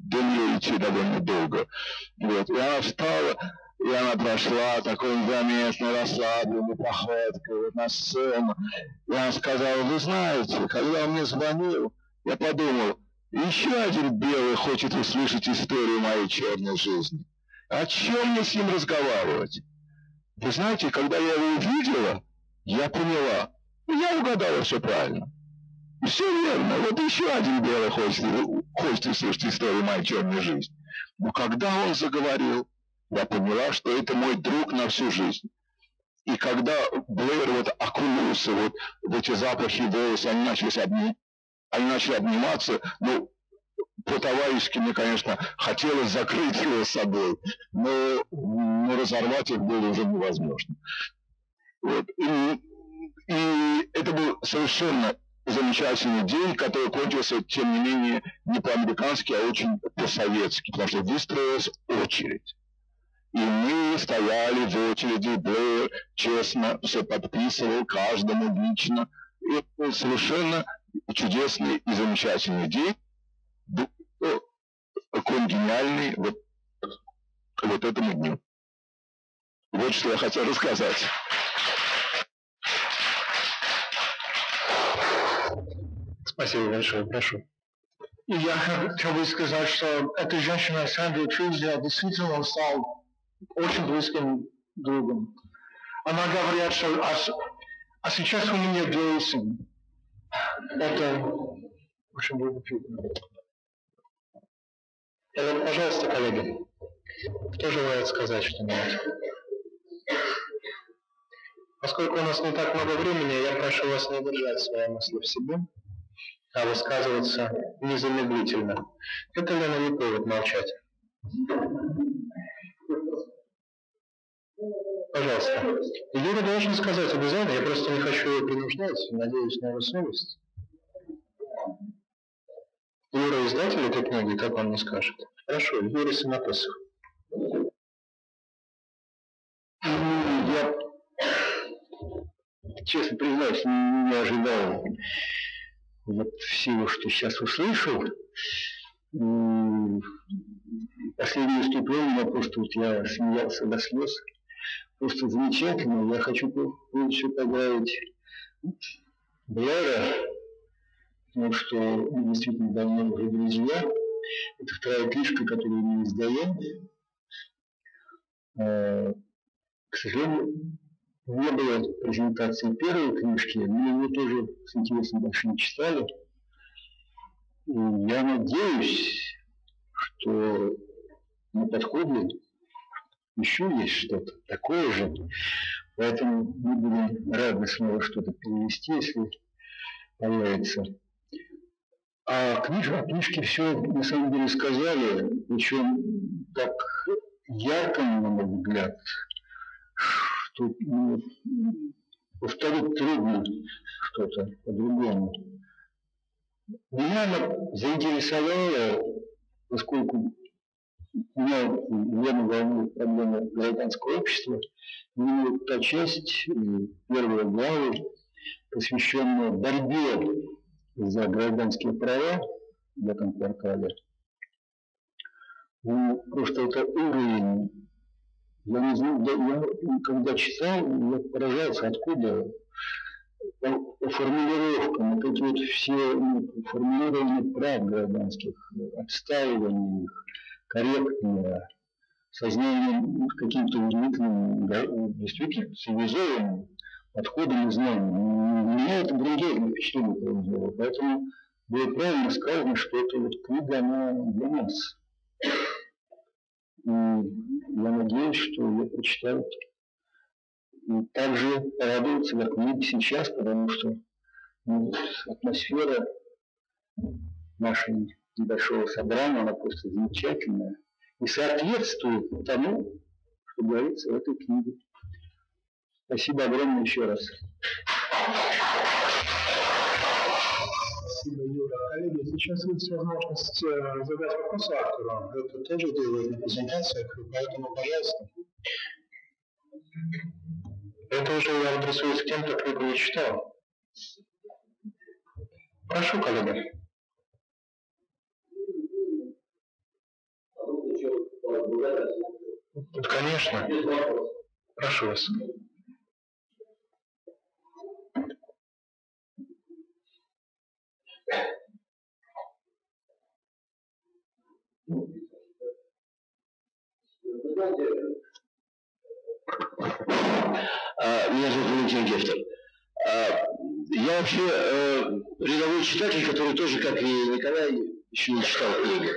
до нее идти довольно долго. Вот. И она встала, и она прошла такой заметно расслабленной походкой вот на сцену. И она сказала, вы знаете, когда он мне звонил, я подумал, еще один белый хочет услышать историю моей черной жизни. О чем мне с ним разговаривать? Вы знаете, когда я его увидела, я поняла, я угадала все правильно. Все верно, вот еще один белый хочет, хочет услышать историю моей черной жизни. Но когда он заговорил, я поняла, что это мой друг на всю жизнь. И когда Блэр вот окунулся вот в эти запахи волос, они начали, обни... они начали обниматься, ну, по-товарищески мне, конечно, хотелось закрыть его собой, но, но разорвать их было уже невозможно. Вот. И, и это был совершенно замечательный день, который кончился, тем не менее, не по-американски, а очень по-советски, потому что выстроилась очередь. И мы стояли в очереди, Блэр честно все подписывал каждому лично. И это был совершенно чудесный и замечательный день. Какой гениальный вот, вот этому дню. Вот что я хотел рассказать. Спасибо большое, прошу. И я хотел бы сказать, что эта женщина Сандра Трюзия действительно стал очень близким другом. Она говорит, что а, а сейчас у меня двое сын. Это очень любопытно. Элен, пожалуйста, коллеги, кто желает сказать что-нибудь? Поскольку у нас не так много времени, я прошу вас не держать свои мысли в себе, а высказываться незамедлительно. Это, Лена, не повод молчать. Пожалуйста. Юра должен сказать обязательно, я просто не хочу его принуждать, надеюсь на его совесть. Юра издатель этой книги, как он мне скажет? Хорошо, Юрий Самотосов. Я, честно признаюсь, не ожидал вот всего, что сейчас услышал. Последнее выступление, просто вот я смеялся до слез просто замечательно. Я хочу еще поздравить Блэра, потому что мы действительно давно уже друзья. Это вторая книжка, которую мы издаем. А, к сожалению, не было презентации первой книжки, мы ее тоже с интересом большим читали. И я надеюсь, что на подходе еще есть что-то такое же. Поэтому мы будем рады снова что-то перевести, если появится. А книж, о книжке все на самом деле сказали, причем так ярко, на мой взгляд, что ну, повторить трудно что-то по-другому. Меня она поскольку волнует проблема гражданского общества, именно та часть, э, первая глава, посвященная борьбе за гражданские права в этом квартале. Ну, просто это уровень, я не знаю, я когда читал, я поражался, откуда по формулировкам, вот эти вот все ну, формулирования прав гражданских, отстаивание их, корректное, сознанием каким-то удивительным, действительно цивилизованным подходом и знанием. Меня это грандиозное впечатление произвело. Поэтому было правильно сказано, что это вот книга, она для нас. И я надеюсь, что ее прочитают и также порадуются, как мы сейчас, потому что ну, атмосфера нашей небольшого собрания, она просто замечательная и соответствует тому, что говорится в этой книге. Спасибо огромное еще раз. Спасибо, Юра. Коллеги, сейчас есть возможность э, задать вопросы автору. Это тоже делают на презентациях, поэтому, пожалуйста. Это уже я адресуюсь к тем, кто книгу не читал. Прошу, коллега. Конечно. Прошу вас. А, меня зовут Валентин Гефтер. А, я вообще э, рядовой читатель, который тоже, как и Николай, еще не читал книги.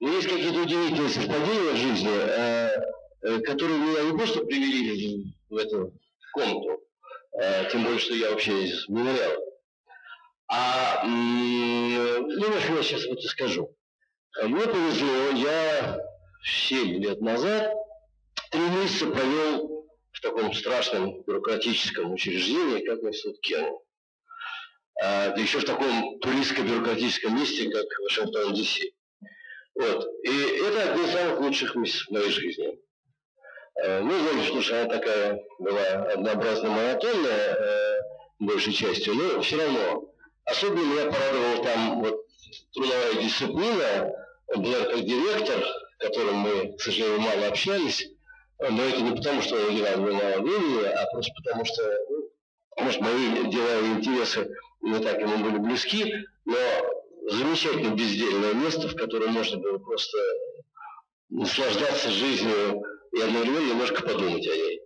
Но есть какие-то удивительные совпадения в жизни, э, э, которые меня не просто привели в эту комнату, тем более, что я вообще из мемориала, а немножко я сейчас вот и скажу. Мне повезло, я 7 лет назад три месяца провел в таком страшном бюрократическом учреждении, как Институт Кена. Да еще в таком туристско-бюрократическом месте, как Вашингтон, Д.С. Вот. И это один из самых лучших месяцев моей жизни. А, ну, знаете, что она такая была однообразно монотонная, э, большей частью, но все равно. Особенно меня порадовала там вот трудовая дисциплина, была как директор, с которым мы, к сожалению, мало общались, но это не потому, что я уделял мало времени, а просто потому, что, ну, может, мои дела и интересы не так ему были близки, но замечательно бездельное место, в котором можно было просто наслаждаться жизнью и одновременно немножко подумать о ней.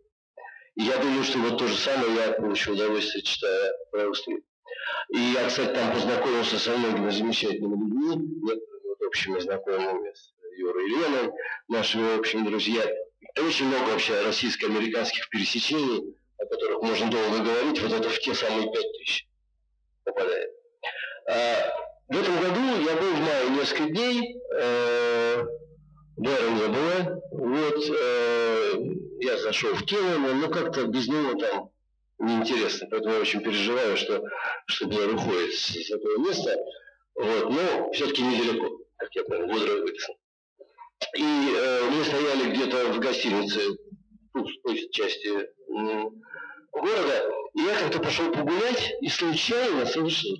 И я думаю, что вот то же самое я получил удовольствие, читая православие. И я, кстати, там познакомился со многими замечательными людьми, некоторыми вот общими знакомыми с Юрой и Леной, нашими общими друзьями. Очень много вообще российско-американских пересечений, о которых можно долго говорить, вот это в те самые пять тысяч попадает. В этом году я был в мае несколько дней, э, не было, вот, э, я зашел в кино, но как-то без него там неинтересно, поэтому я очень переживаю, что, что Блэр уходит с, этого места, вот, но все-таки недалеко, как я понял, Водоров выписан. И э, мы стояли где-то в гостинице ну, в той части э, города, и я как-то пошел погулять, и случайно совершенно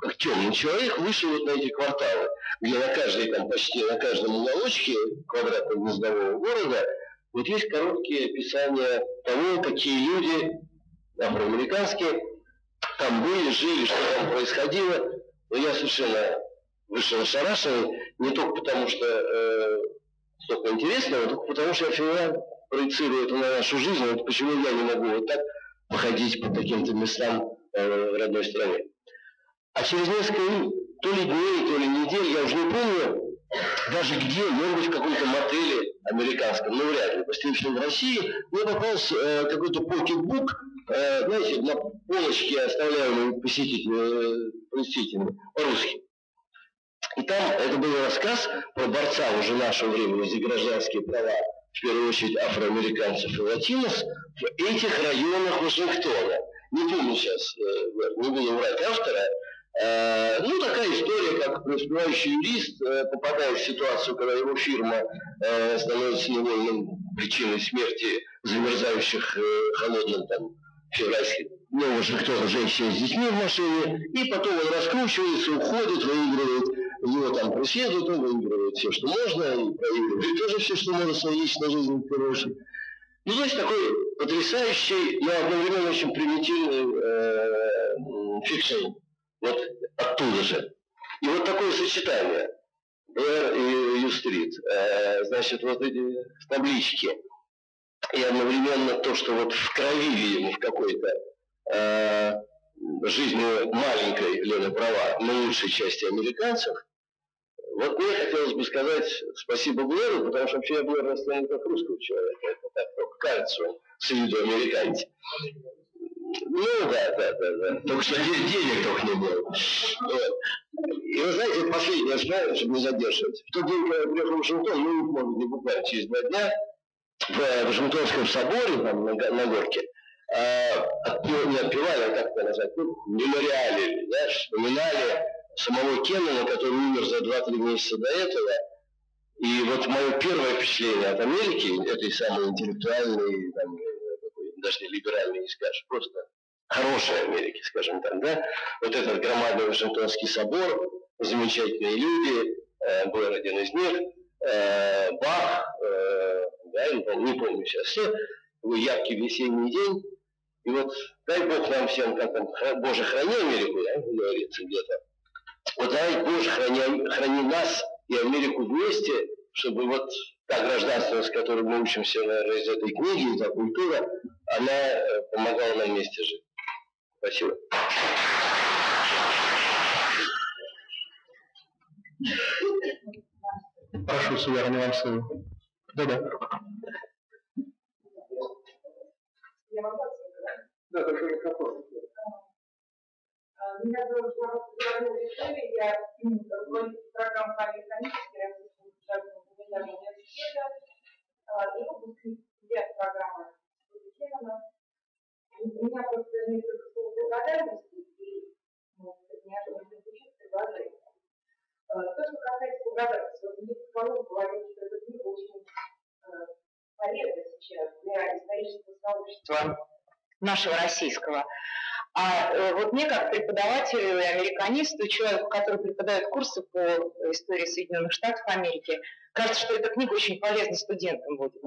как темный человек вышел вот на эти кварталы, где на каждой, там, почти на каждом уголочке квадратного гнездового города вот есть короткие описания того, какие люди афроамериканские там были, жили, что там происходило. Но я совершенно вышел ошарашенный, не только потому, что э, столько интересного, только потому что я всегда проецирую это на нашу жизнь, вот почему я не могу вот так походить по каким-то местам э, в родной стране. А через несколько то ли дней, то ли недель, я уже не помню, даже где, может быть, в каком-то мотеле американском, но вряд ли, по в России, мне попался э, какой-то покетбук, э, знаете, на полочке оставляемый посетителями, посетителями по-русски. И там это был рассказ про борца уже нашего времени за гражданские права, в первую очередь афроамериканцев и латинос, в этих районах Вашингтона. Не помню сейчас, э, не буду врать автора. Э, ну, такая история, как преуспевающий юрист э, попадает в ситуацию, когда его фирма становится невольным причиной смерти замерзающих холодным там февральским ну, уже кто-то, женщина с детьми в машине, и потом он раскручивается, уходит, выигрывает, его там преследуют, он выигрывает все, что можно, и проигрывает тоже все, что можно в своей личной жизни, в первую очередь. Ну, значит, такой потрясающий, но одновременно очень примитивный э, fiction. Вот оттуда же. И вот такое сочетание. Blair и Юстрит. Э, значит, вот эти таблички. И одновременно то, что вот в крови, видимо, в какой-то э, жизни маленькой Лены Права, на лучшей части американцев, вот мне хотелось бы сказать спасибо Блэру, потому что вообще я Блэр расценил как русского человека. Это так кажется, он с виду американец. Ну да, да, да, да. Только что денег только не было. Вот. И вы знаете, последнее знаю, чтобы не задерживать. В тот день, когда я приехал в Вашингтон, ну, может быть, буквально через два дня, в Вашингтонском соборе, там, на, на горке, а, отпев, не отпевали, а как это назвать, ну, мемориалили, да, вспоминали самого Кеннона, который умер за 2-3 месяца до этого. И вот мое первое впечатление от Америки, этой самой интеллектуальной, там, даже не либеральной не скажешь, просто хорошей Америки, скажем так, да, вот этот громадный Вашингтонский собор, замечательные люди, э, был один из них, э, Бах, э, да, не помню, не помню сейчас все, такой яркий весенний день, и вот дай Бог нам всем, как там, Боже, храни Америку, да, говорится где-то, вот дай Боже, храни, храни нас и Америку вместе, чтобы вот та гражданственность, которой мы учимся, наверное, из этой книги, эта культура, она э, помогала нам вместе жить. Спасибо. Прошу, сударь, не вам слово. Да-да. Да, только микрофон. Меня зовут Жорова Виктория, я руководитель программы «Память экономической Российского государственного гуманитарного университета и выпускник программы Кемана. У меня просто несколько слов благодарности и неожиданно звучит предложение. То, что касается благодарности, вот мне психолог говорит, что эта книга очень полезна сейчас для исторического сообщества нашего российского. А э, вот мне, как преподавателю и американисту, человеку, который преподает курсы по истории Соединенных Штатов Америки, кажется, что эта книга очень полезна студентам будет.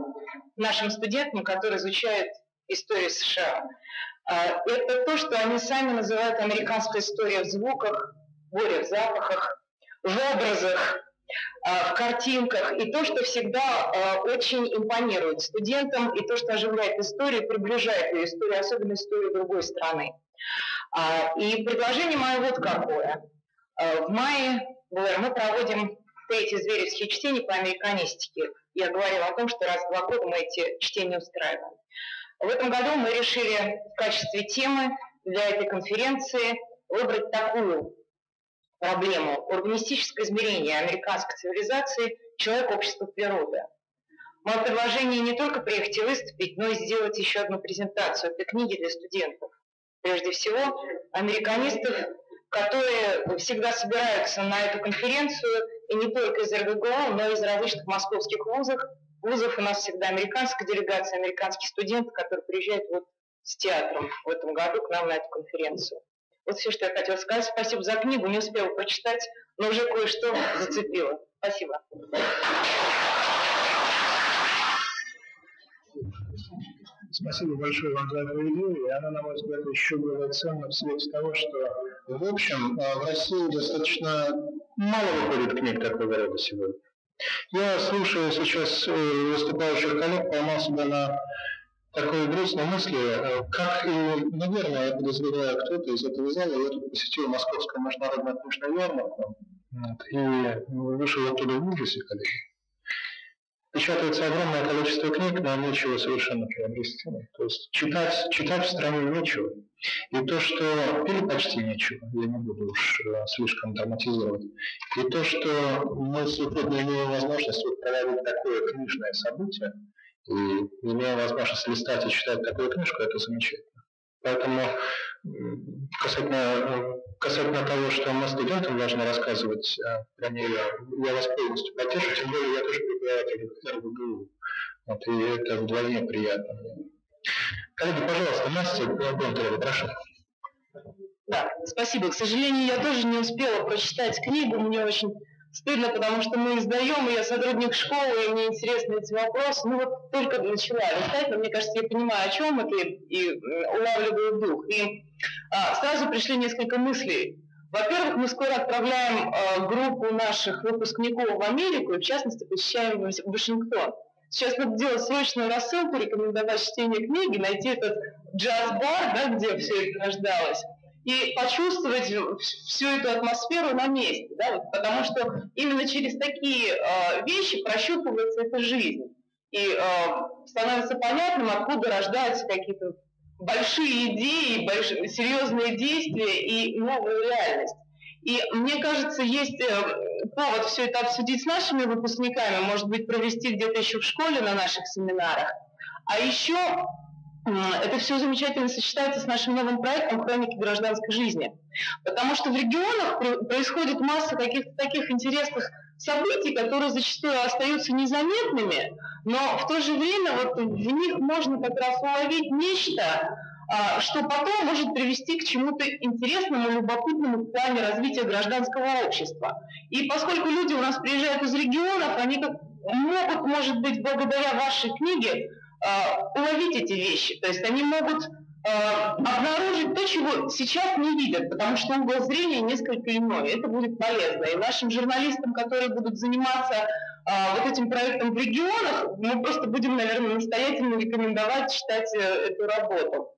Нашим студентам, которые изучают историю США. А, это то, что они сами называют американская история в звуках, более в запахах, в образах, а, в картинках, и то, что всегда а, очень импонирует студентам, и то, что оживляет историю, приближает ее историю, особенно историю другой страны. И предложение мое вот какое. В мае мы проводим третье зверевские чтения по американистике. Я говорила о том, что раз в два года мы эти чтения устраиваем. В этом году мы решили в качестве темы для этой конференции выбрать такую проблему урбанистическое измерение американской цивилизации «Человек, общество, природа». Мое предложение не только приехать и выступить, но и сделать еще одну презентацию этой книги для студентов. Прежде всего, американистов, которые всегда собираются на эту конференцию, и не только из РГГУ, но и из различных московских вузов. Вузов у нас всегда американская делегация, американские студенты, которые приезжают вот с театром в этом году к нам на эту конференцию. Вот все, что я хотела сказать. Спасибо за книгу. Не успела прочитать, но уже кое-что зацепило. Спасибо. Спасибо большое вам за эту идею, и она, на мой взгляд, еще более ценна в свете того, что, в общем, а, в России достаточно мало выходит книг такого рода сегодня. Я слушаю сейчас э, выступающих коллег, поймал себя на такой грустной мысли, э, как и, наверное, я подозреваю, кто-то из этого зала, я тут посетил Московскую международную книжную ярмарку, вот, и вышел оттуда в ужасе, коллеги. Печатается огромное количество книг, но нечего совершенно приобрести. То есть читать, читать в стране нечего. И то, что... Или почти нечего, я не буду уж э, слишком драматизировать. И то, что мы сегодня имеем возможность вот проводить такое книжное событие, и имея возможность листать и читать такую книжку, это замечательно. Поэтому касательно, касательно того, что мы студентам должны рассказывать э, про нее, я вас полностью поддерживаю, тем более я тоже преподаватель РГГУ. Вот, и это вдвойне приятно. Коллеги, пожалуйста, Настя Гонтарева, прошу. Да, спасибо. К сожалению, я тоже не успела прочитать книгу. Мне очень стыдно, потому что мы издаем, и я сотрудник школы, и мне интересны эти вопросы. Ну вот только начала листать, но мне кажется, я понимаю, о чем это, и, и улавливаю дух. И а, сразу пришли несколько мыслей. Во-первых, мы скоро отправляем а, группу наших выпускников в Америку, и в частности посещаем Вашингтон. Сейчас надо делать срочную рассылку, рекомендовать чтение книги, найти этот джаз-бар, да, где все это рождалось, и почувствовать всю эту атмосферу на месте, да, вот, потому что именно через такие э, вещи прощупывается эта жизнь. И э, становится понятным, откуда рождаются какие-то большие идеи, большие, серьезные действия и новая реальность. И мне кажется, есть э, повод все это обсудить с нашими выпускниками, может быть, провести где-то еще в школе на наших семинарах. А еще это все замечательно сочетается с нашим новым проектом «Хроники гражданской жизни». Потому что в регионах происходит масса каких-то таких интересных событий, которые зачастую остаются незаметными, но в то же время вот в них можно как раз уловить нечто, а, что потом может привести к чему-то интересному, любопытному в плане развития гражданского общества. И поскольку люди у нас приезжают из регионов, они как могут, может быть, благодаря вашей книге а, уловить эти вещи. То есть они могут а, обнаружить то, чего сейчас не видят, потому что угол зрения несколько иной. Это будет полезно. И нашим журналистам, которые будут заниматься а, вот этим проектом в регионах, мы просто будем, наверное, настоятельно рекомендовать читать э, эту работу.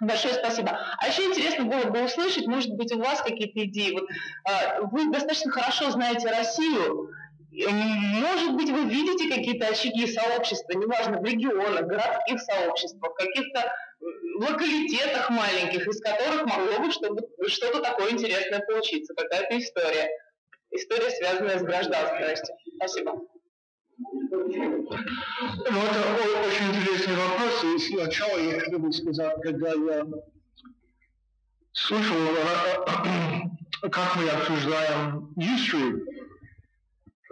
Большое спасибо. А еще интересно было бы услышать, может быть, у вас какие-то идеи. Вот, вы достаточно хорошо знаете Россию. Может быть, вы видите какие-то очаги сообщества, неважно, в регионах, городских сообществах, каких-то локалитетах маленьких, из которых могло бы что-то такое интересное получиться, какая-то история. История, связанная с гражданственностью. Спасибо. Ну, это очень интересный вопрос. И сначала я хотел бы сказать, когда я слышал, э, как мы обсуждаем history,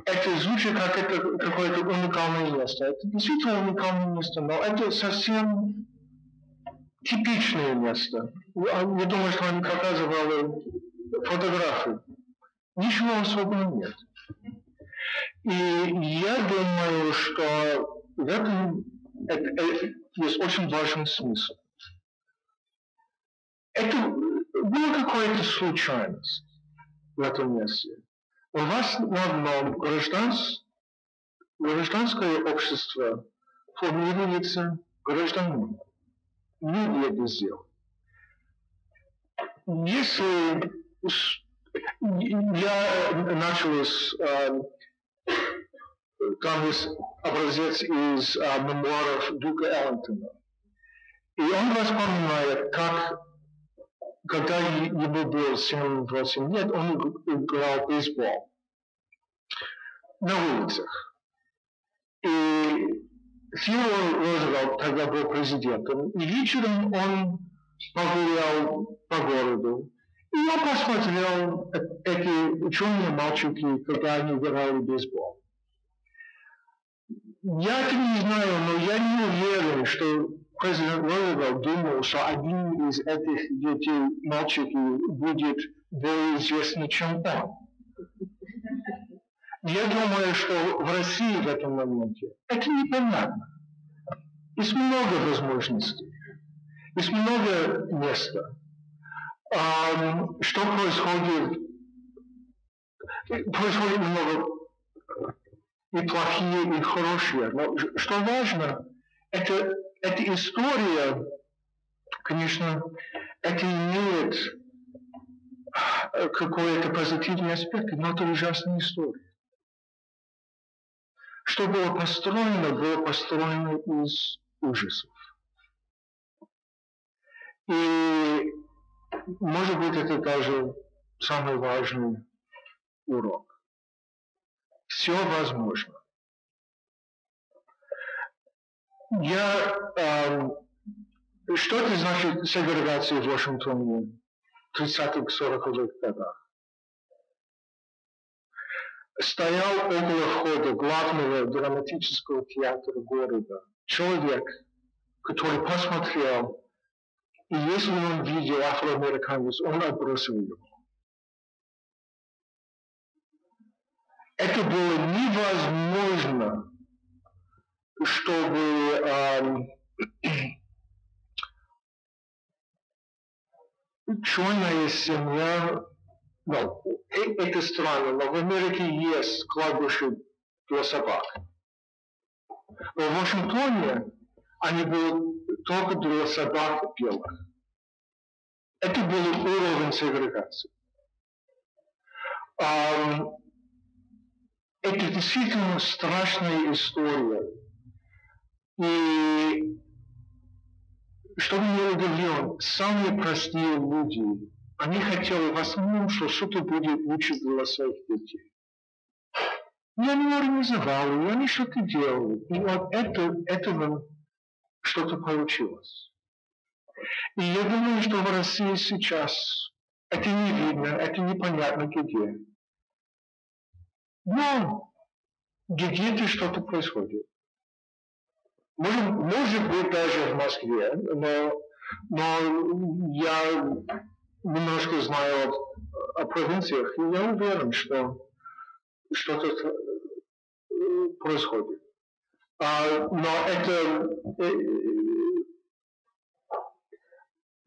это звучит как это какое-то уникальное место. Это действительно уникальное место, но это совсем типичное место. Я думаю, что они показывали фотографии. Ничего особенного нет. И я думаю, что в этом это, это есть очень важный смысл. Это была какая-то случайность в этом месте. У вас на одном гражданс, гражданское общество формируется гражданин. Не это сделать. Если я начал с там есть образец из а, мемуаров Дука Эллентона. И он вспоминает, как когда ему было 7-8 лет, он играл в бейсбол на улицах. И Фило Рузвельт тогда был президентом, и вечером он погулял по городу, и я посмотрел эти ученые мальчики, когда они играли в бейсбол. Я это не знаю, но я не уверен, что президент Рузвельт думал, что один из этих детей, мальчиков, будет более известный, чем он. Я думаю, что в России в этом моменте это непонятно. Есть много возможностей, есть много места. Что происходит? Происходит много и плохие, и хорошие. Но что важно, это, эта история, конечно, это имеет э, какой-то позитивный аспект, но это ужасная история. Что было построено, было построено из ужасов. И, может быть, это даже самый важный урок. Все возможно. Я, э, что это значит сегрегация в Вашингтоне в 30-40-х годах? Стоял около входа главного драматического театра города человек который посмотрел, и если он видел афроамериканец, он отбросил его. Это было невозможно, чтобы черная семья, ну, э, это странно, но в Америке есть кладбище для собак. Но в Вашингтоне они были только для собак белых. Это был уровень сегрегации. Um, это действительно страшная история. И чтобы не удивлен, самые простые люди, они хотели в основном, что что-то будет лучше для своих детей. И они организовали, и они что-то делали. И вот это, этого что-то получилось. И я думаю, что в России сейчас это не видно, это непонятно где. Но где-то что-то происходит. Может, может быть даже в Москве, но, но я немножко знаю о, о провинциях, и я уверен, что что-то э, происходит. А, но это э,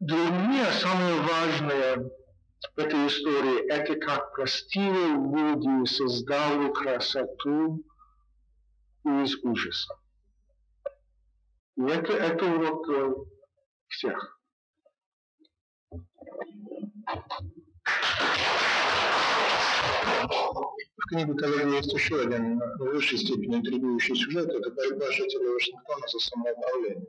для меня самое важное в этой истории это как простые люди создали красоту из ужаса. И это, это урок э, всех. В книге коллеги есть еще один в высшей степени интригующий сюжет. Это борьба жителей Вашингтона за самоуправление.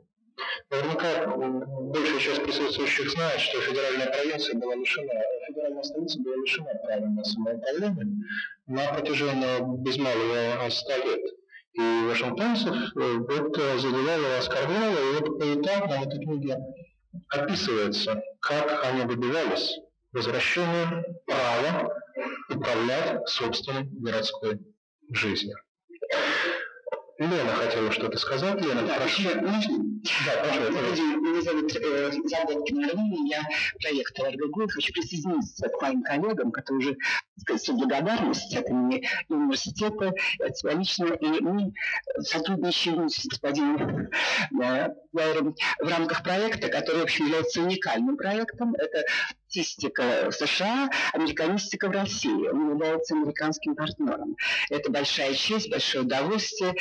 Наверняка большая часть присутствующих знает, что федеральная провинция была лишена, федеральная столица была лишена права на самоуправление на протяжении без малого 100 лет. И вашингтонцев это задевало, оскорбляло, и вот поэтапно в этой книге описывается, как они добивались возвращения права управлять собственной городской жизнью. Лена хотела что-то сказать. Лена, да, прошу. Еще, можно? Да, пожалуйста. Меня зовут э, Заботкина Ирина, я проектор РГГУ. Хочу присоединиться к моим коллегам, которые уже, сказать, с благодарностью от имени университета, от себя лично, и мы сотрудничаем с господином э, Лайером в рамках проекта, который, в общем, является уникальным проектом. Это статистика в США, американистика в России. Он является американским партнером. Это большая честь, большое удовольствие.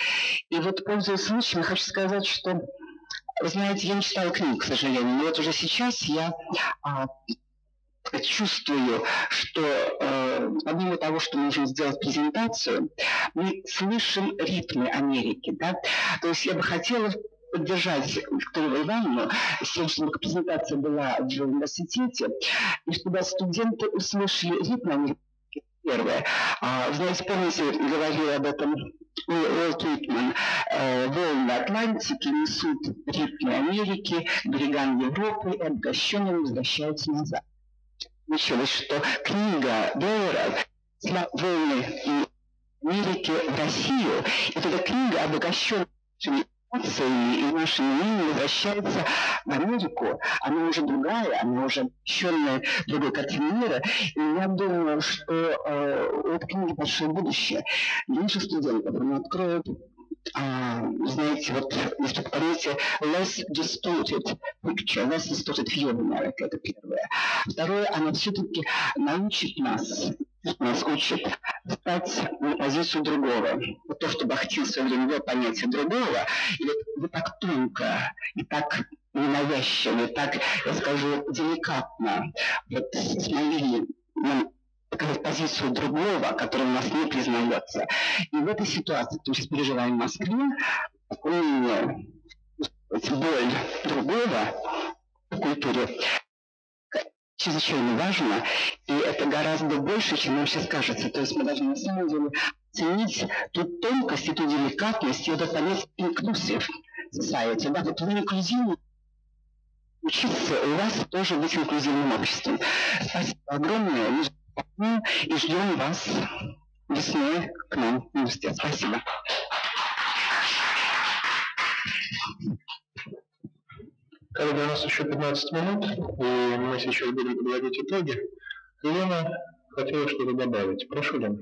И вот, пользуясь случаем, хочу сказать, что вы знаете, я не читала книг, к сожалению, но вот уже сейчас я а, чувствую, что э, помимо того, что мы можем сделать презентацию, мы слышим ритмы Америки. Да? То есть я бы хотела поддержать Викторию Ивановну с тем, чтобы презентация была в университете, и чтобы студенты услышали ритм. Первое. А, знаете, помните, говорил об этом Уолт Уитман. Э, волны Атлантики несут ритмы Америки, берегам Европы и обогащенным возвращаются назад. Началось, что книга Доера «Волны Америки в Россию» – это книга, обогащенная и нашими мнениями возвращается в Америку. Она уже другая, она уже обещанная другой картины мира. И я думаю, что э, этой книги большое будущее. Для наших студентов она откроет а, знаете, вот, если помните, less distorted picture, less distorted view of America, это первое. Второе, она все-таки научит нас нас учит стать на позицию другого. Вот то, что Бахтин в свое время ввел понятие другого, и вот вы так тонко и так ненавязчиво, и так, я скажу, деликатно вот смогли нам показать позицию другого, который у нас не признается. И в этой ситуации, которую сейчас переживаем в Москве, умение боль другого в культуре чрезвычайно важно, и это гораздо больше, чем нам сейчас кажется. То есть мы должны на самом деле ценить ту тонкость и ту деликатность, и это понять inclusive society. Да, вот вы инклюзивны, учиться у вас тоже быть инклюзивным обществом. Спасибо огромное, и ждем вас весной к нам в университет. Спасибо. Коллеги, у нас еще 15 минут, и мы сейчас будем подводить итоги. Лена хотела что-то добавить. Прошу, Лена.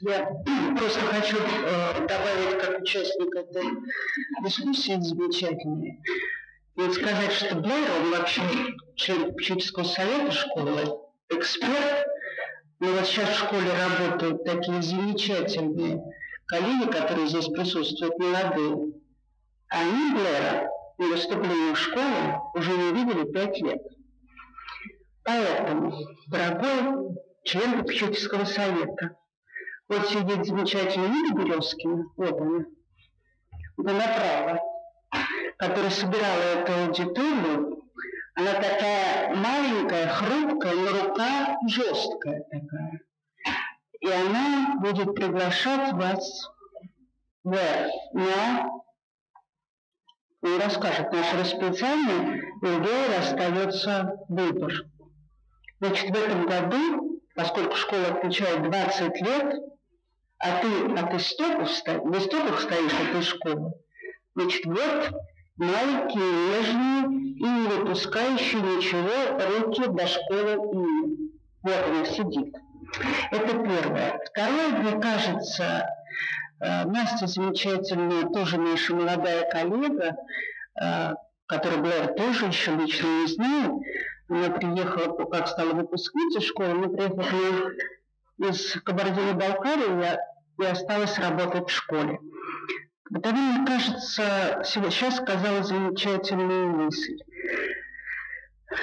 Я просто хочу э, добавить как участник этой дискуссии замечательной и сказать, что Блэр, он вообще член попечительского совета школы, эксперт, но вот сейчас в школе работают такие замечательные коллеги, которые здесь присутствуют, молодые. Они Блэра и выступление в школе уже не видели пять лет. Поэтому, дорогой член попечительского совета, вот сидит замечательный Юрий Березкин, вот она, да направо, которая собирала эту аудиторию. Она такая маленькая, хрупкая, но рука жесткая такая. И она будет приглашать вас в, на и расскажет наше расписание, и у остается выбор. Значит, в этом году, поскольку школа отмечает 20 лет, а ты от истоков, в истоках стоишь этой школы, значит, вот маленькие, нежные и не выпускающие ничего руки до школы имени. Вот она сидит. Это первое. Второе, мне кажется, э, Настя замечательная, тоже наша молодая коллега, э, которая была тоже еще лично не знаю. Она приехала, как стала выпускницей школы, она приехала из Кабардино-Балкарии и осталась работать в школе. Она, мне кажется, сейчас сказала замечательную мысль.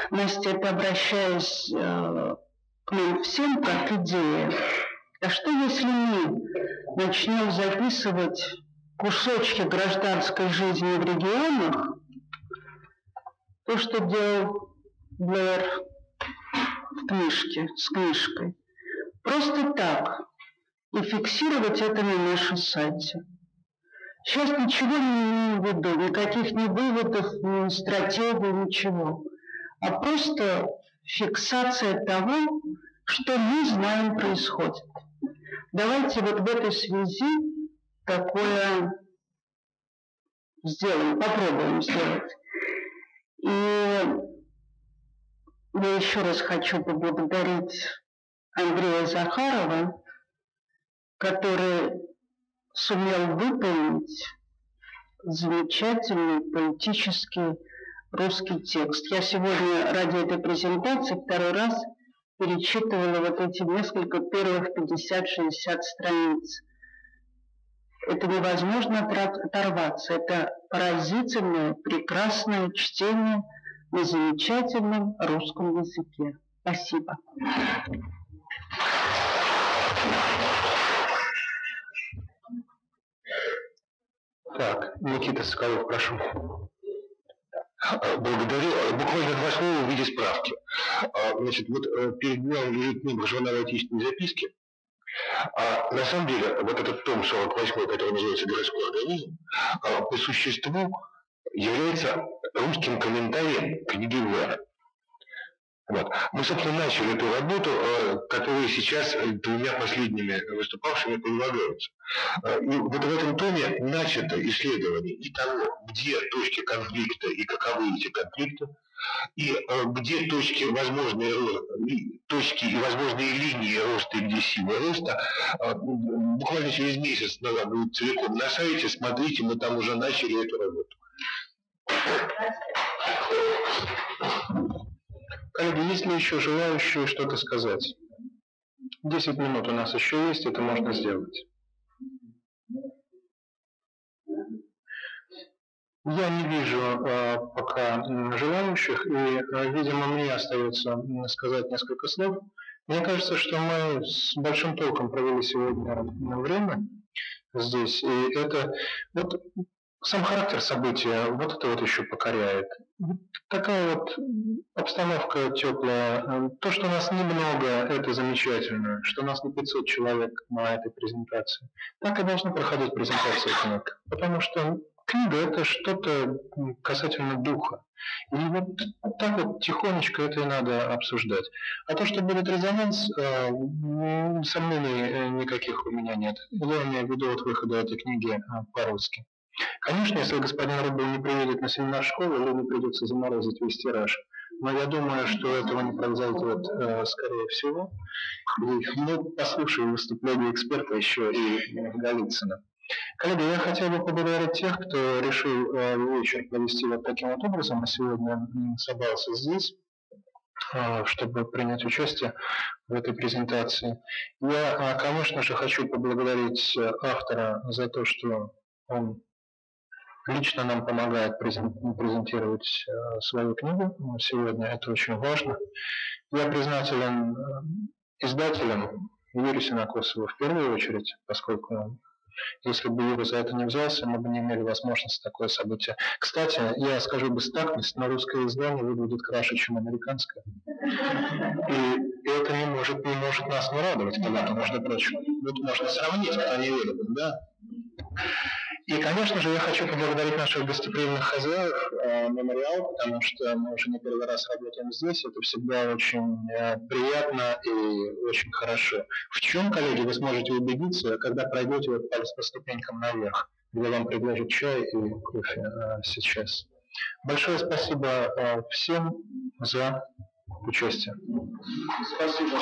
Настя, это обращаясь э, к нам всем как идея. А что если мы начнем записывать кусочки гражданской жизни в регионах, то, что делал Блэр в книжке, с книжкой, просто так, и фиксировать это на нашем сайте. Сейчас ничего не имею в виду, никаких ни выводов, ни стратегий, ничего. А просто фиксация того, что мы знаем происходит. Давайте вот в этой связи такое сделаем, попробуем сделать. И я еще раз хочу поблагодарить Андрея Захарова, который сумел выполнить замечательный поэтический русский текст. Я сегодня ради этой презентации второй раз перечитывала вот эти несколько первых 50-60 страниц. Это невозможно оторваться. Это поразительное, прекрасное чтение на замечательном русском языке. Спасибо. Так, Никита Соколов, прошу. Благодарю. Буквально два слова в виде справки. А, значит, вот э, перед днем лежит книга журнала «Отечественные записки». А на самом деле, вот этот том 48, который называется «Городской организм», а, по существу является русским комментарием книги Вера. Вот. Мы, собственно, начали эту работу, э, которая сейчас двумя последними выступавшими предлагается. Э, и вот в этом томе начато исследование и того, где точки конфликта и каковы эти конфликты, и э, где точки возможные точки и возможные линии роста и где силы роста, буквально через месяц надо будет целиком на сайте, смотрите, мы там уже начали эту работу. Коллеги, есть ли еще желающие что-то сказать? Десять минут у нас еще есть, это можно сделать. Я не вижу э, пока желающих, и, э, видимо, мне остается сказать несколько слов. Мне кажется, что мы с большим толком провели сегодня время здесь, и это вот сам характер события, вот это вот еще покоряет. Такая вот обстановка теплая. То, что нас немного, это замечательно. Что нас не 500 человек на этой презентации. Так и должна проходить презентация книг. Потому что книга – это что-то касательно духа. И вот так вот тихонечко это и надо обсуждать. А то, что будет резонанс, э, сомнений э, никаких у меня нет. Я имею в виду от выхода этой книги э, по-русски. Конечно, если господин Рубль не приедет на семинар школы, Лене придется заморозить весь тираж. Но я думаю, что этого не произойдет, э, скорее всего. И, ну, послушаю выступление эксперта еще и Голицына. Коллеги, я хотел бы поблагодарить тех, кто решил э, вечер провести вот таким вот образом, а сегодня собрался здесь э, чтобы принять участие в этой презентации. Я, конечно же, хочу поблагодарить автора за то, что он лично нам помогает презентировать э, свою книгу сегодня. Это очень важно. Я признателен э, издателям Юрию Синокосову в первую очередь, поскольку если бы Юра за это не взялся, мы бы не имели возможности такое событие. Кстати, я скажу бестактность, но русское издание выглядит краше, чем американское. И это не может, не может нас не радовать, когда-то, между прочим. Вот можно сравнить, кто не верит, да? И, конечно же, я хочу поблагодарить наших гостеприимных хозяев э, мемориал, потому что мы уже не первый раз работаем здесь. Это всегда очень э, приятно и очень хорошо. В чем, коллеги, вы сможете убедиться, когда пройдете вот по, по ступенькам наверх, где вам предложат чай и кофе э, сейчас. Большое спасибо всем за участие. Спасибо.